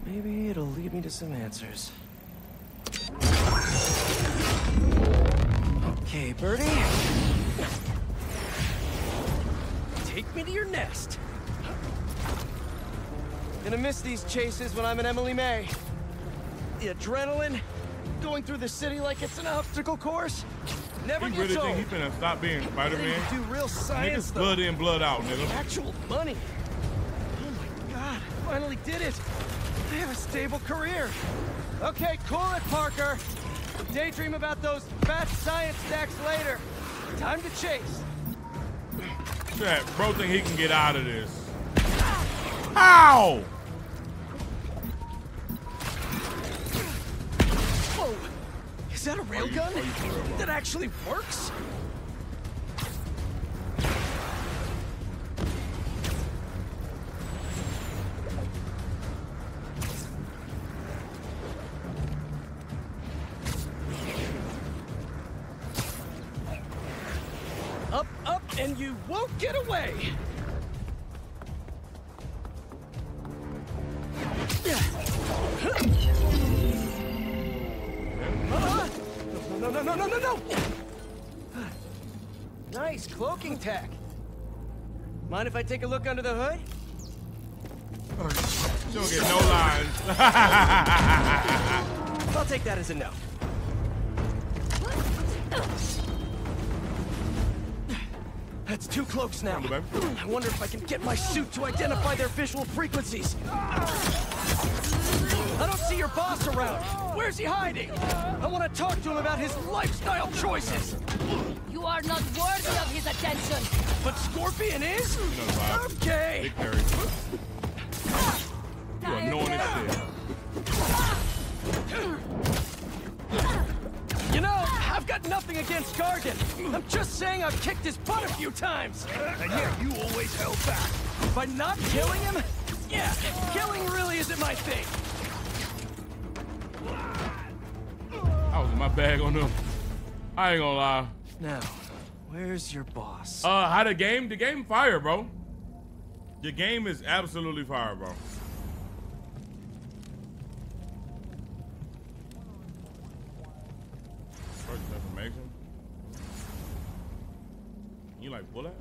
Maybe it'll lead me to some answers. Okay, Birdie. Take me to your nest. Gonna miss these chases when I'm in Emily May. The adrenaline, going through the city like it's an obstacle course, never He gets really old. think he finna stop being Spider-Man? Do real science, Niggas though. blood in, blood out, nigga. Actual money. Oh my god, finally did it. I have a stable career. Okay, cool it, Parker. Daydream about those fat science stacks later. Time to chase. Shit, bro think he can get out of this. Ow! Whoa! Is that a rail oh, gun? That actually works? I take a look under the hood? She don't get no lines. <laughs> I'll take that as a no. That's two cloaks now. I wonder if I can get my suit to identify their visual frequencies. I don't see your boss around. Where's he hiding? I want to talk to him about his lifestyle choices. You are not worthy of his attention. But Scorpion is? Okay. Big. You annoying as shit. You know, I've got nothing against Gargan. I'm just saying I've kicked his butt a few times. And yet you always held back. By not killing him? Yeah, killing really isn't my thing. I was in my bag on them. I ain't gonna lie. Now, where's your boss? Uh, how the game? The game fire, bro. The game is absolutely fire, bro. First information. You like bullet?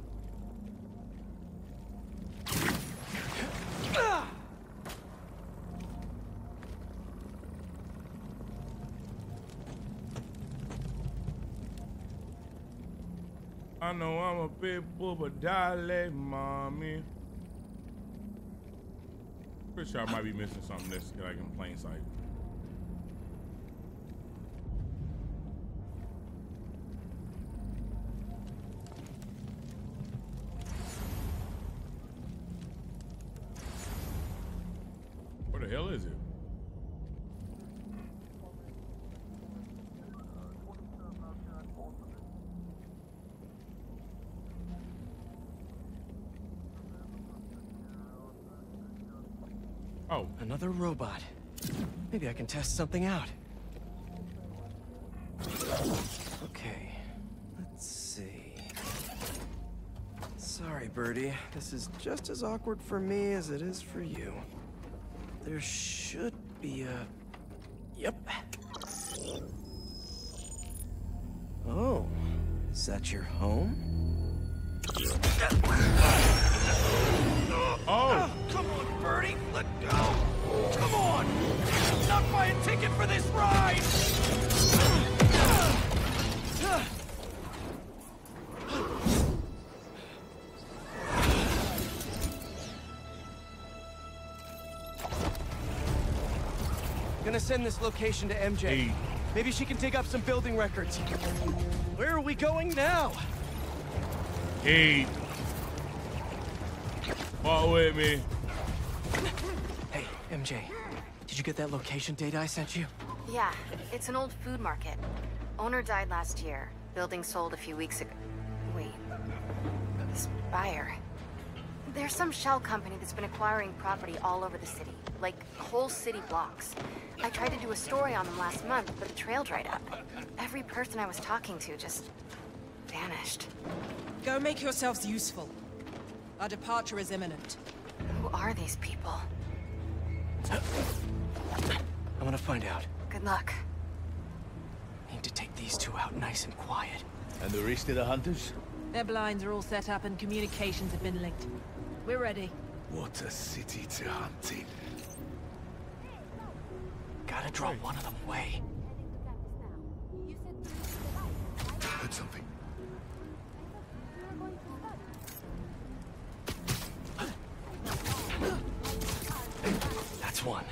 I know I'm a big booba dolly, mommy. Pretty sure I might be missing something that's like in plain sight. Where the hell is it? Oh. Another robot. Maybe I can test something out. Okay, let's see. Sorry, Birdie. This is just as awkward for me as it is for you. There should be a... Yep. Oh, is that your home? Gonna send this location to MJ. Maybe she can dig up some building records. Where are we going now? Hey. Walk with me. Hey, MJ. Did you get that location data I sent you? Yeah, it's an old food market. Owner died last year. Building sold a few weeks ago. Wait. This buyer. There's some shell company that's been acquiring property all over the city. Like, whole city blocks. I tried to do a story on them last month, but the trail dried up. Every person I was talking to just... vanished. Go make yourselves useful. Our departure is imminent. Who are these people? <gasps> I'm gonna find out. Good luck. Need to take these two out nice and quiet. And the rest of the hunters? Their blinds are all set up and communications have been linked. We're ready. What a city to hunt in. Gotta draw one of them away. Heard something. That's one.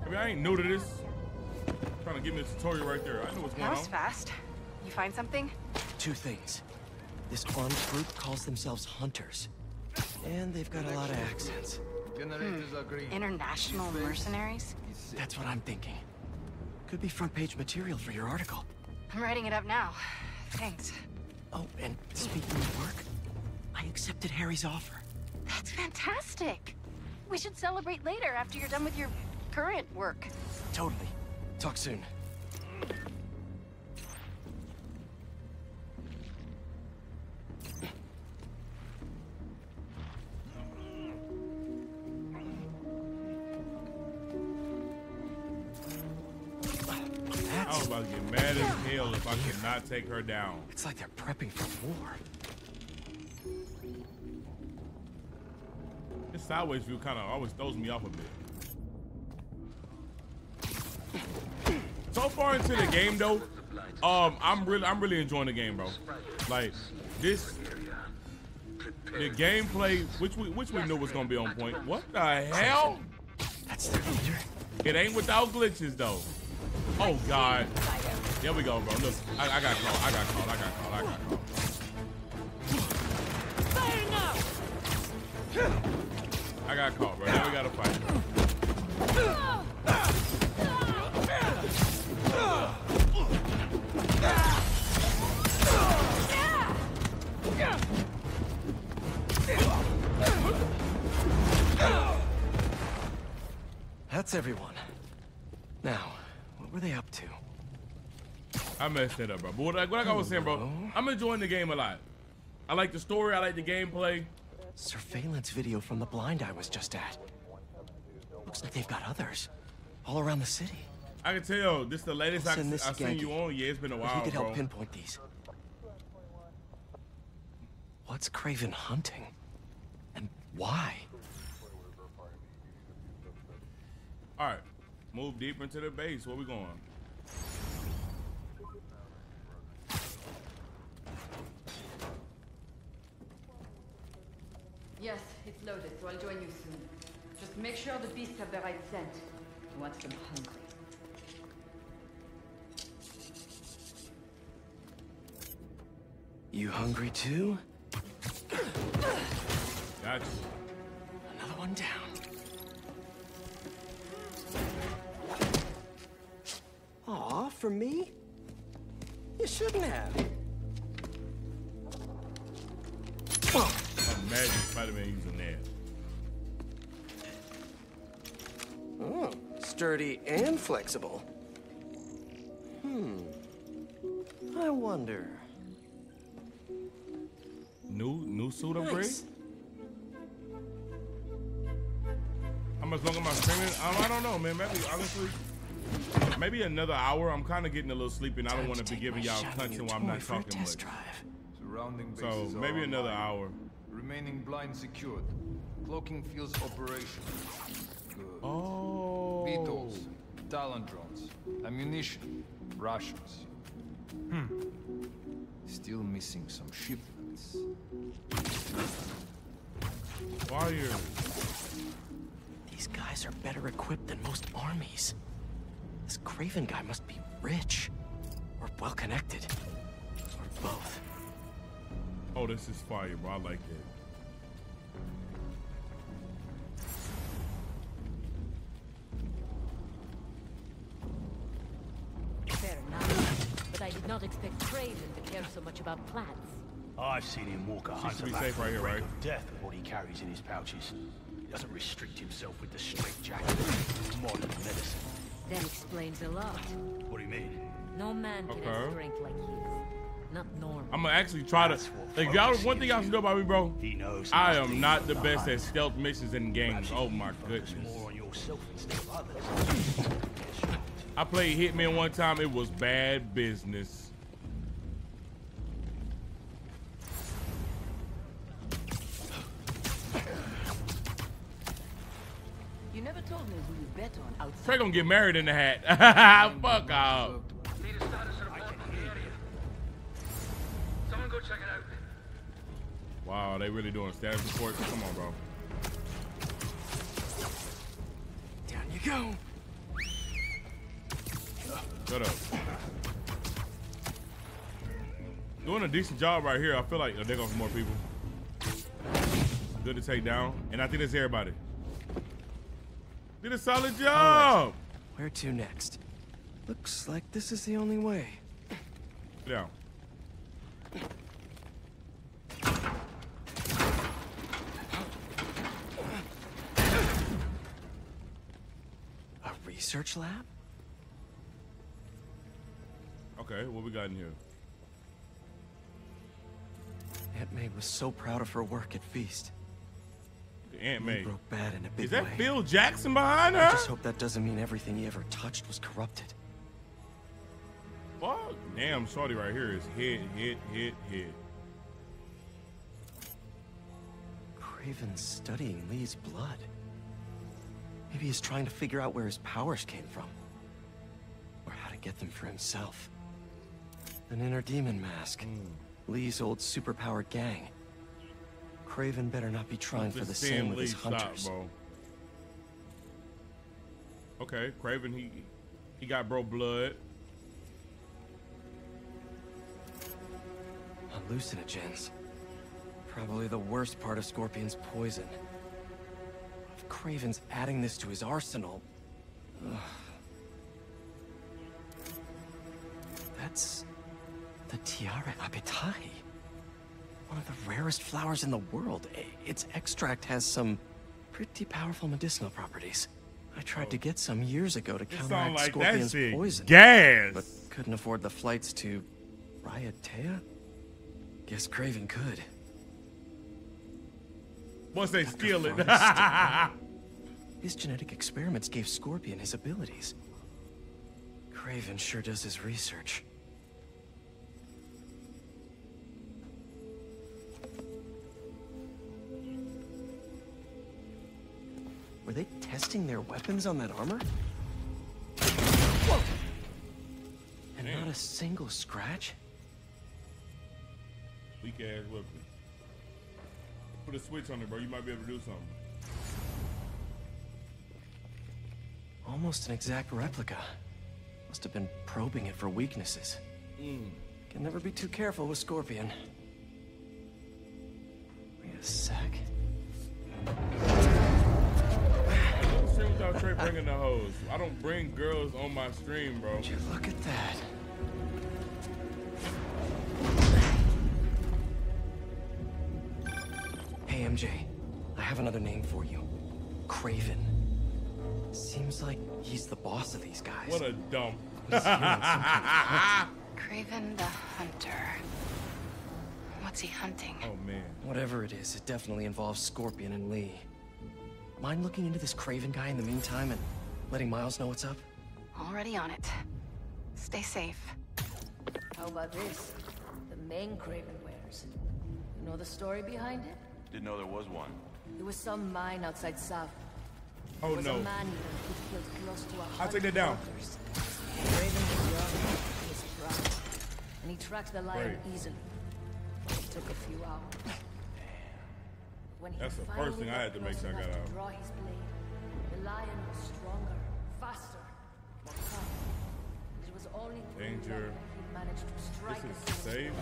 I mean, I ain't new to this. Trying to give me a tutorial right there. I know what's going on. That on. was fast. You find something? Two things. This armed group calls themselves Hunters. And they've got a lot of accents. Hmm. International mercenaries? That's what I'm thinking. Could be front page material for your article. I'm writing it up now. Thanks. Oh, and speaking of work, I accepted Harry's offer. That's fantastic. We should celebrate later after you're done with your current work. Totally. Talk soon. Hell if I cannot take her down. It's like they're prepping for war. This sideways view kind of always throws me off a bit. So far into the game though, um, I'm really I'm really enjoying the game, bro. Like this, the gameplay, which we which we knew was gonna be on point. What the hell? That's their leader. It ain't without glitches though. Oh God. There we go, bro. Look, I, I got called. I got called. I got called. I got called. Fire now! I got caught, bro. Now we gotta fight. That's everyone. Now, what were they up to? I messed that up, bro. But what, I- like I was saying, bro, I'm enjoying the game a lot. I like the story. I like the gameplay. Surveillance video from the blind I was just at. Looks like they've got others. All around the city. I can tell this is the latest I, Send this I seen you on. Yeah, it's been a while, he could help bro. pinpoint these. What's Kraven hunting? And why? All right, move deeper into the base. Where we going? Yes, it's loaded, so I'll join you soon. Just make sure the beasts have the right scent. You want them hungry. You hungry too? Gotcha. Another one down. Aw, for me? You shouldn't have. Imagine Spider-Man using that. Oh, sturdy and flexible. Hmm. I wonder. New new suit upgrade. Nice. How much longer am I streaming? Um, I don't know, man. Maybe honestly, maybe another hour. I'm kind of getting a little sleepy, and I don't want to be giving y'all content while I'm not talking much. Surrounding So maybe are another hour. Remaining blind secured. Cloaking fields operational. Good. Oh. Beetles, Talon drones, ammunition, Russians. Hmm. Still missing some shipments. Fire. These guys are better equipped than most armies. This Kraven guy must be rich. Or well connected. Or both. Oh, this is fire, bro. I like that. Not expect Kraven to care so much about plants. I've seen him walk a She hunter should be back safe right here, right? of death with what he carries in his pouches. He doesn't restrict himself with the straight jacket of modern medicine. That explains a lot. What do you mean? No man can have strength like his. Not normal. I'm gonna actually try to. Like y'all, one thing y'all should know about me, bro. He knows I am not the best at stealth missions in games. Oh my Focus goodness. I played Hitman one time. It was bad business. You never told me who you bet on outside. Trey gonna get married in the hat. <laughs> Fuck off. Someone go check it out. Wow, they really doing status reports. Come on, bro. Down you go. Shut up. Doing a decent job right here. I feel like oh, there goes some more people. Good to take down, and I think that's everybody. Did a solid job. Where to next? Looks like this is the only way. Yeah. A research lab? Okay, what we got in here? Aunt May was so proud of her work at Feast. Aunt May. broke bad in a big Is that way. Phil Jackson behind her? I just hope that doesn't mean everything he ever touched was corrupted. fuck? Damn, shorty right here is hit, hit, hit, hit. Kraven's studying Li's blood. Maybe he's trying to figure out where his powers came from. Or how to get them for himself. An inner demon mask. Li's old superpowered gang. Kraven better not be trying for the same with Li his hunters. Okay, Kraven, he he got bro blood. A hallucinogens. Probably the worst part of Scorpion's poison. If Kraven's adding this to his arsenal... ugh. That's... the Tiare Apetahi. One of the rarest flowers in the world. Its extract has some pretty powerful medicinal properties. I tried to oh. get some years ago to counteract like Scorpion's poison. gas. But couldn't afford the flights to... Raiatea? Guess Kraven could. Once they Dr. steal it. <laughs> His genetic experiments gave Scorpion his abilities. Kraven sure does his research. Testing their weapons on that armor? Whoa! And not a single scratch? Weak ass weapon. Put a switch on it, bro. You might be able to do something. Almost an exact replica. Must have been probing it for weaknesses. Hmm. Can never be too careful with Scorpion. Wait a sec. Stream without Trey bringing the hose. I don't bring girls on my stream, bro. Would you look at that? Hey, MJ. I have another name for you. Kraven. Seems like he's the boss of these guys. What a dump. <laughs> He's. <laughs> Kraven the Hunter. What's he hunting? Oh man. Whatever it is, it definitely involves Scorpion and Li. Mind looking into this Kraven guy in the meantime and letting Miles know what's up? Already on it. Stay safe. How about this? The main Kraven wears. You know the story behind it? Didn't know there was one. It was some mine outside Sav. Oh, There was no. A man who killed close to a I'll take that down. Kraven was young, in his prime, and he tracked the lion Right. easily. It took a few hours. When he That's the first thing I had to make sure I got out. Draw his blade, the lion was stronger, faster, more tough. It was only through Danger. he managed to strike This a is safe.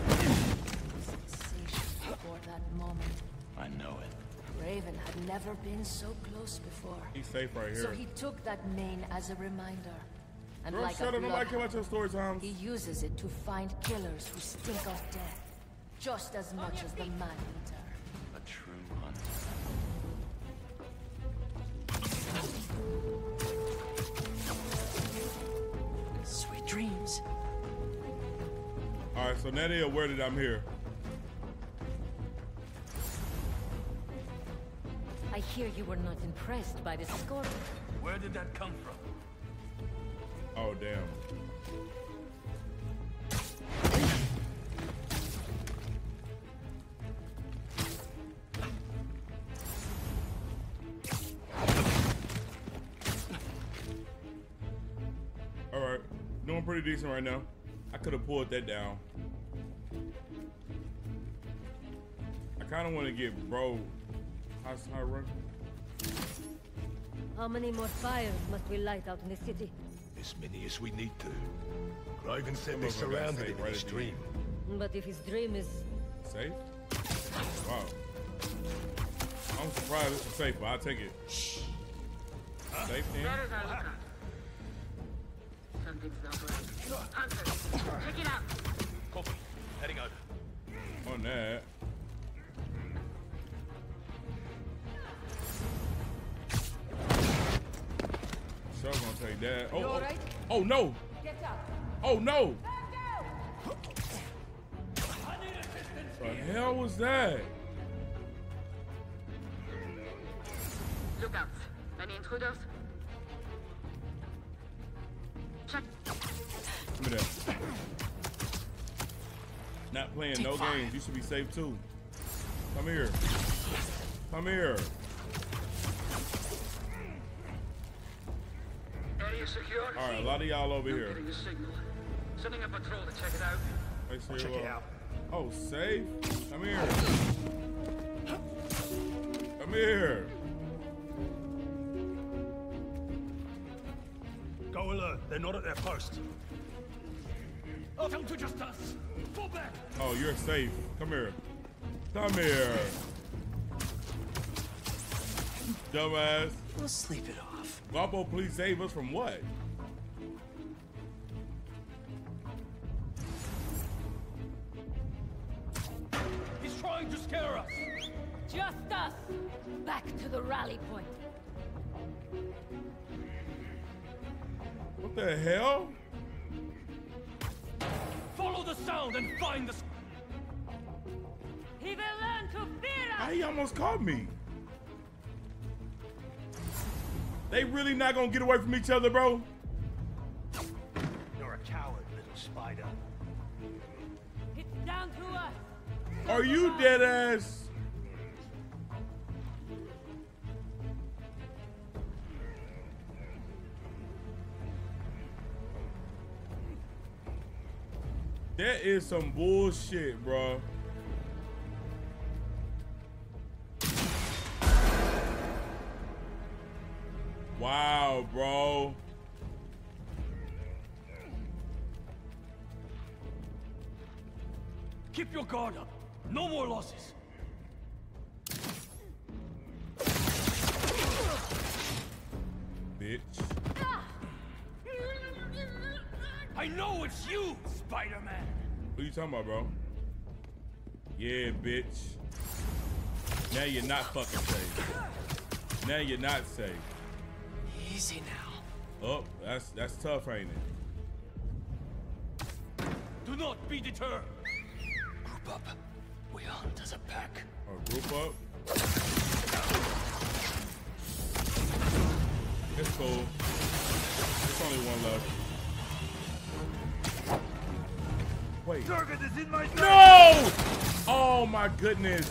before that moment. I know it. Raven had never been so close before. He's safe right here. So he took that mane as a reminder. And Girl, like shut a up. Nobody care about your story times. He uses it to find killers who stink of death. Just as much as the man-eater. Dreams. All right, so now they aware that I'm here. I hear you were not impressed by the scorpion. Where did that come from? Oh damn. Pretty decent right now. I could have pulled that down. I kind of want to get bro. How's how run? How many more fires must we light out in the city? As many as we need to. Kraven said Some they of surrounded saved him in his at dream. But if his dream is Safe? Wow. I'm surprised it's safe, but I'll take it. Safe then? Right. Out. On. Sure gonna take that. Oh, oh, alright? oh no! Oh no! Oh, what the hell was that? Lookouts. Any intruders? Me that. Not playing Take no five. games. You should be safe too. Come here. Come here. Area secure. All right, a lot of y'all over No here. getting a signal. Sending a patrol to check it out. Make sure I'll check it uh, out. Oh, safe. Come here. Come here. Go alert. They're not at their post. Oh, come to just us. Fall back. Oh, you're safe. Come here. Come here. Dumbass. We'll sleep it off. Guapo, please save us from what? He's trying to scare us. Just us! Back to the rally point. What the hell? Follow the sound and find the. He will learn to fear us! How he almost caught me? They really not gonna get away from each other, bro? You're a coward, little spider. It's down to us! Are you dead ass? That is some bullshit, bro. Wow, bro. Keep your guard up. No more losses. Bitch. I know it's you, Spider-Man. What are you talking about, bro? Yeah, bitch. Now you're not fucking safe. Now you're not safe. Easy now. Oh, that's that's tough, ain't it? Do not be deterred. Group up. We hunt as a pack. Or Oh, group up. No! Oh my goodness.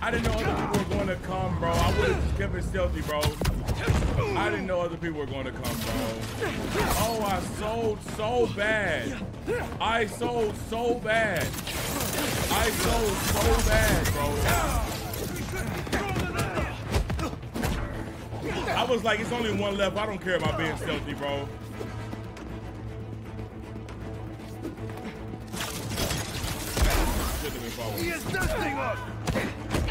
I didn't know other people were going to come, bro. I would have kept it stealthy, bro. I didn't know other people were going to come, bro. Oh, I sold so bad. I sold so bad. I sold so bad, bro. I was like, it's only one left. I don't care about being stealthy, bro. He is dusting us.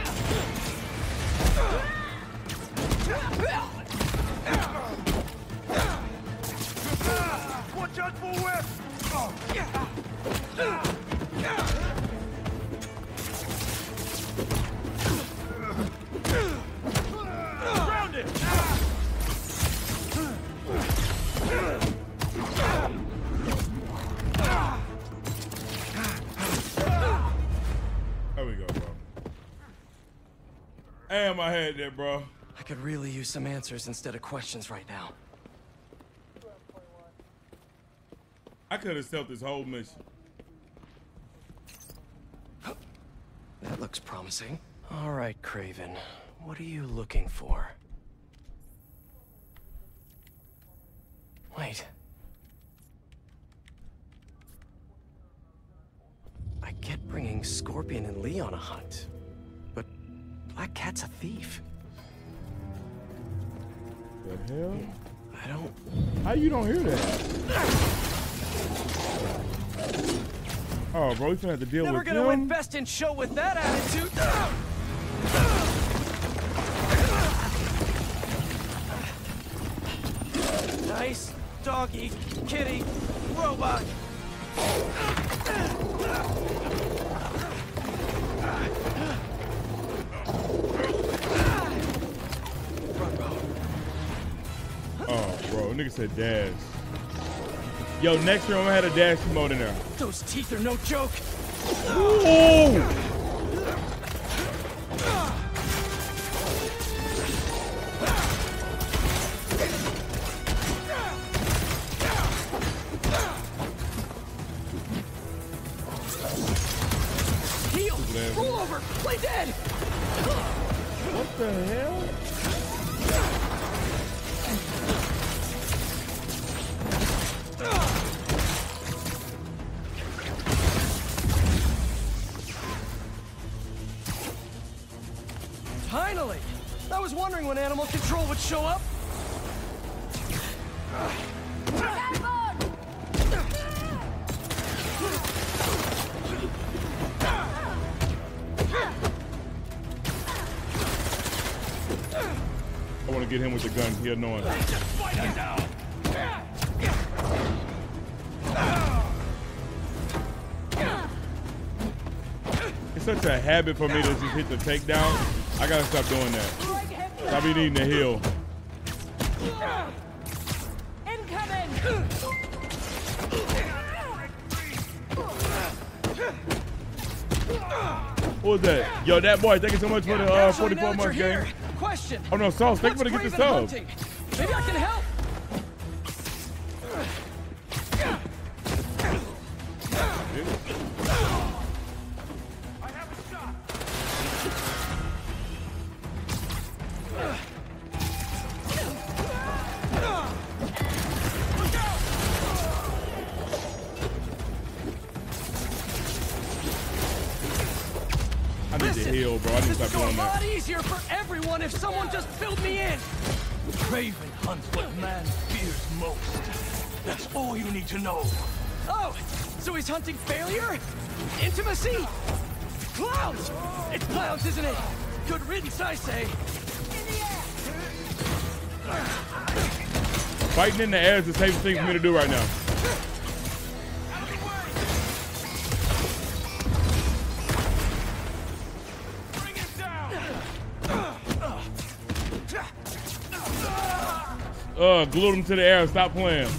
Damn, I bro. I could really use some answers instead of questions right now. I could have stealthed this whole mission. That looks promising. All right, Kraven. What are you looking for? Wait. I get bringing Scorpion and Li on a hunt, Black Cat's a thief. The hell? I don't. How you don't hear that? Oh, bro, you gonna have to deal with that. Never gonna win best in show with that attitude. Nice doggy, kitty, robot. Nigga said dash. Yo, next room I had a dash mode in there. Those teeth are no joke. Ooh. Heal. Roll over. Play dead. What the hell? Show up. I want to get him with the gun. He annoying. It's such a habit for me to just hit the takedown. I gotta stop doing that. Stop be needing to heal. Was that? Yo, that boy, thank you so much for the uh, 44 that you're months game. Question. Oh no, Sauce, thank you for the get the sub. Maybe I can help. In the air is the safest thing for me to do right now. Uh, glued him to the air. Stop playing.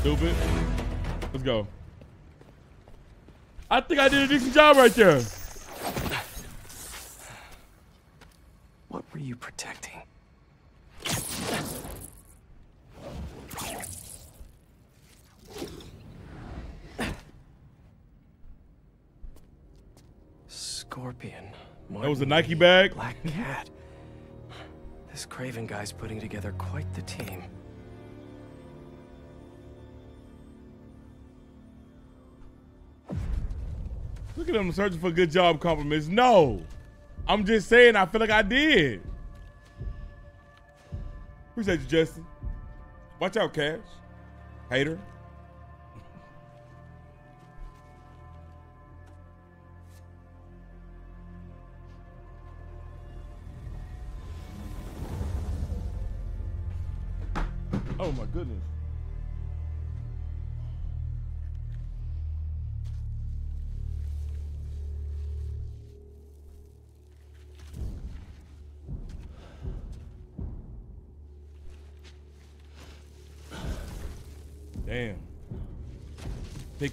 Stupid. Let's go. I think I did a decent job right there. What were you protecting? Scorpion. That was a Nike bag? Black Cat. This Kraven guy's putting together quite the team. Look at him searching for good job compliments. No. I'm just saying I feel like I did. Appreciate you, Justin. Watch out, Cash. Hater.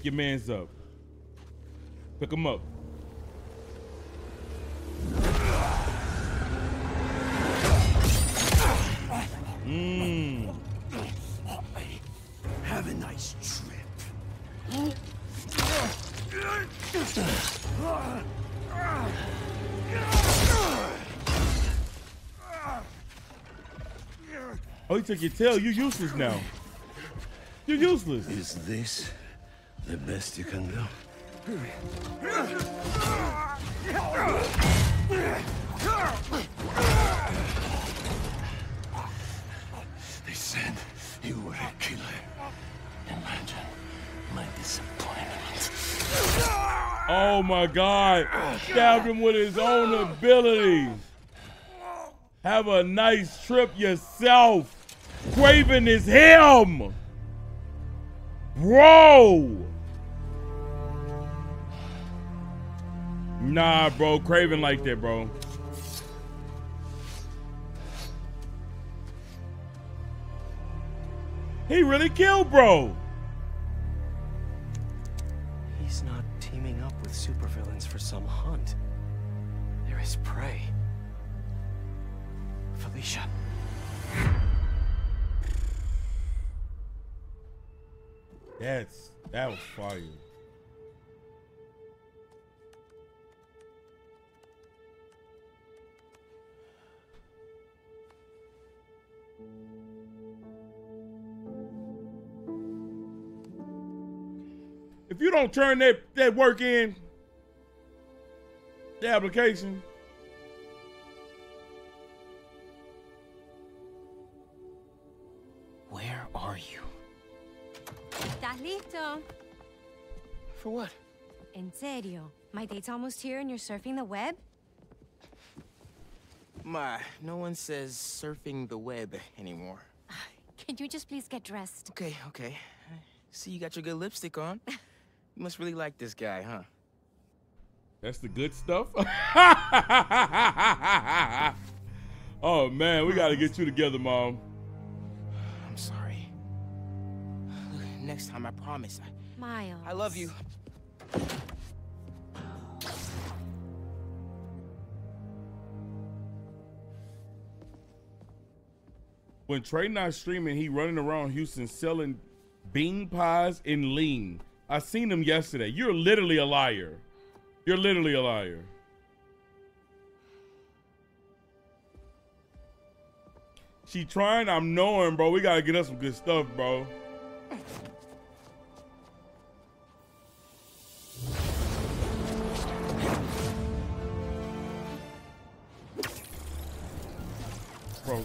Pick your mans up. Pick them up. Mmm. Have a nice trip. Oh, he took your tail. You useless now. You're useless. Is this the best you can do? They said you were a killer. Imagine my disappointment. Oh my God. Stabbed him with his own abilities. Have a nice trip yourself. Kraven is him. Bro. Nah, bro. Kraven like that, bro. He really killed bro. He's not teaming up with supervillains for some hunt. There is prey. Felicia. That's that was fire. You don't turn that, that work in, the application, Where are you? ¿Estás listo? For what? En serio? My date's almost here and you're surfing the web? My, no one says surfing the web anymore. <sighs> Can you just please get dressed? Okay, okay. See, you got your good lipstick on. <laughs> You must really like this guy, huh? That's the good stuff. <laughs> oh man, we gotta get you together, mom. I'm sorry. Next time, I promise. I, Miles. I love you. When Trey not streaming, he running around Houston selling bean pies and lean. I seen him yesterday. You're literally a liar. You're literally a liar. She trying, I'm knowing, bro. We gotta get us some good stuff, bro. Bro,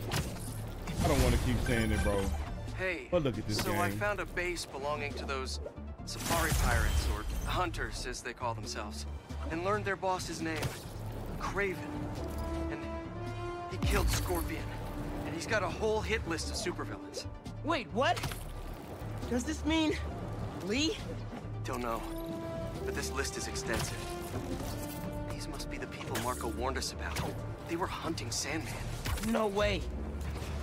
I don't want to keep saying it, bro. Hey, But look at this so game. I found a base belonging to those safari pirates, or hunters as they call themselves, and learned their boss's name, Kraven. And he killed Scorpion, and he's got a whole hit list of supervillains. Wait, what? Does this mean Li? Don't know, but this list is extensive. These must be the people Marko warned us about. They were hunting Sandman. No way.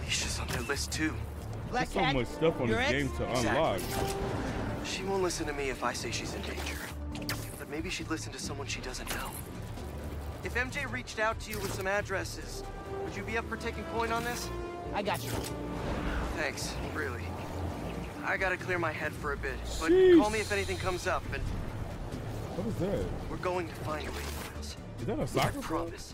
Alicia's on their list too. Black There's so much stuff on your this ex? game to Exactly. unlock. She won't listen to me if I say she's in danger. But maybe she'd listen to someone she doesn't know. If MJ reached out to you with some addresses, would you be up for taking point on this? I got you. Thanks, really. I gotta clear my head for a bit, but Sheesh. call me if anything comes up, and What is that? we're going to find a way, Miles. Is that a soccer ball? promise.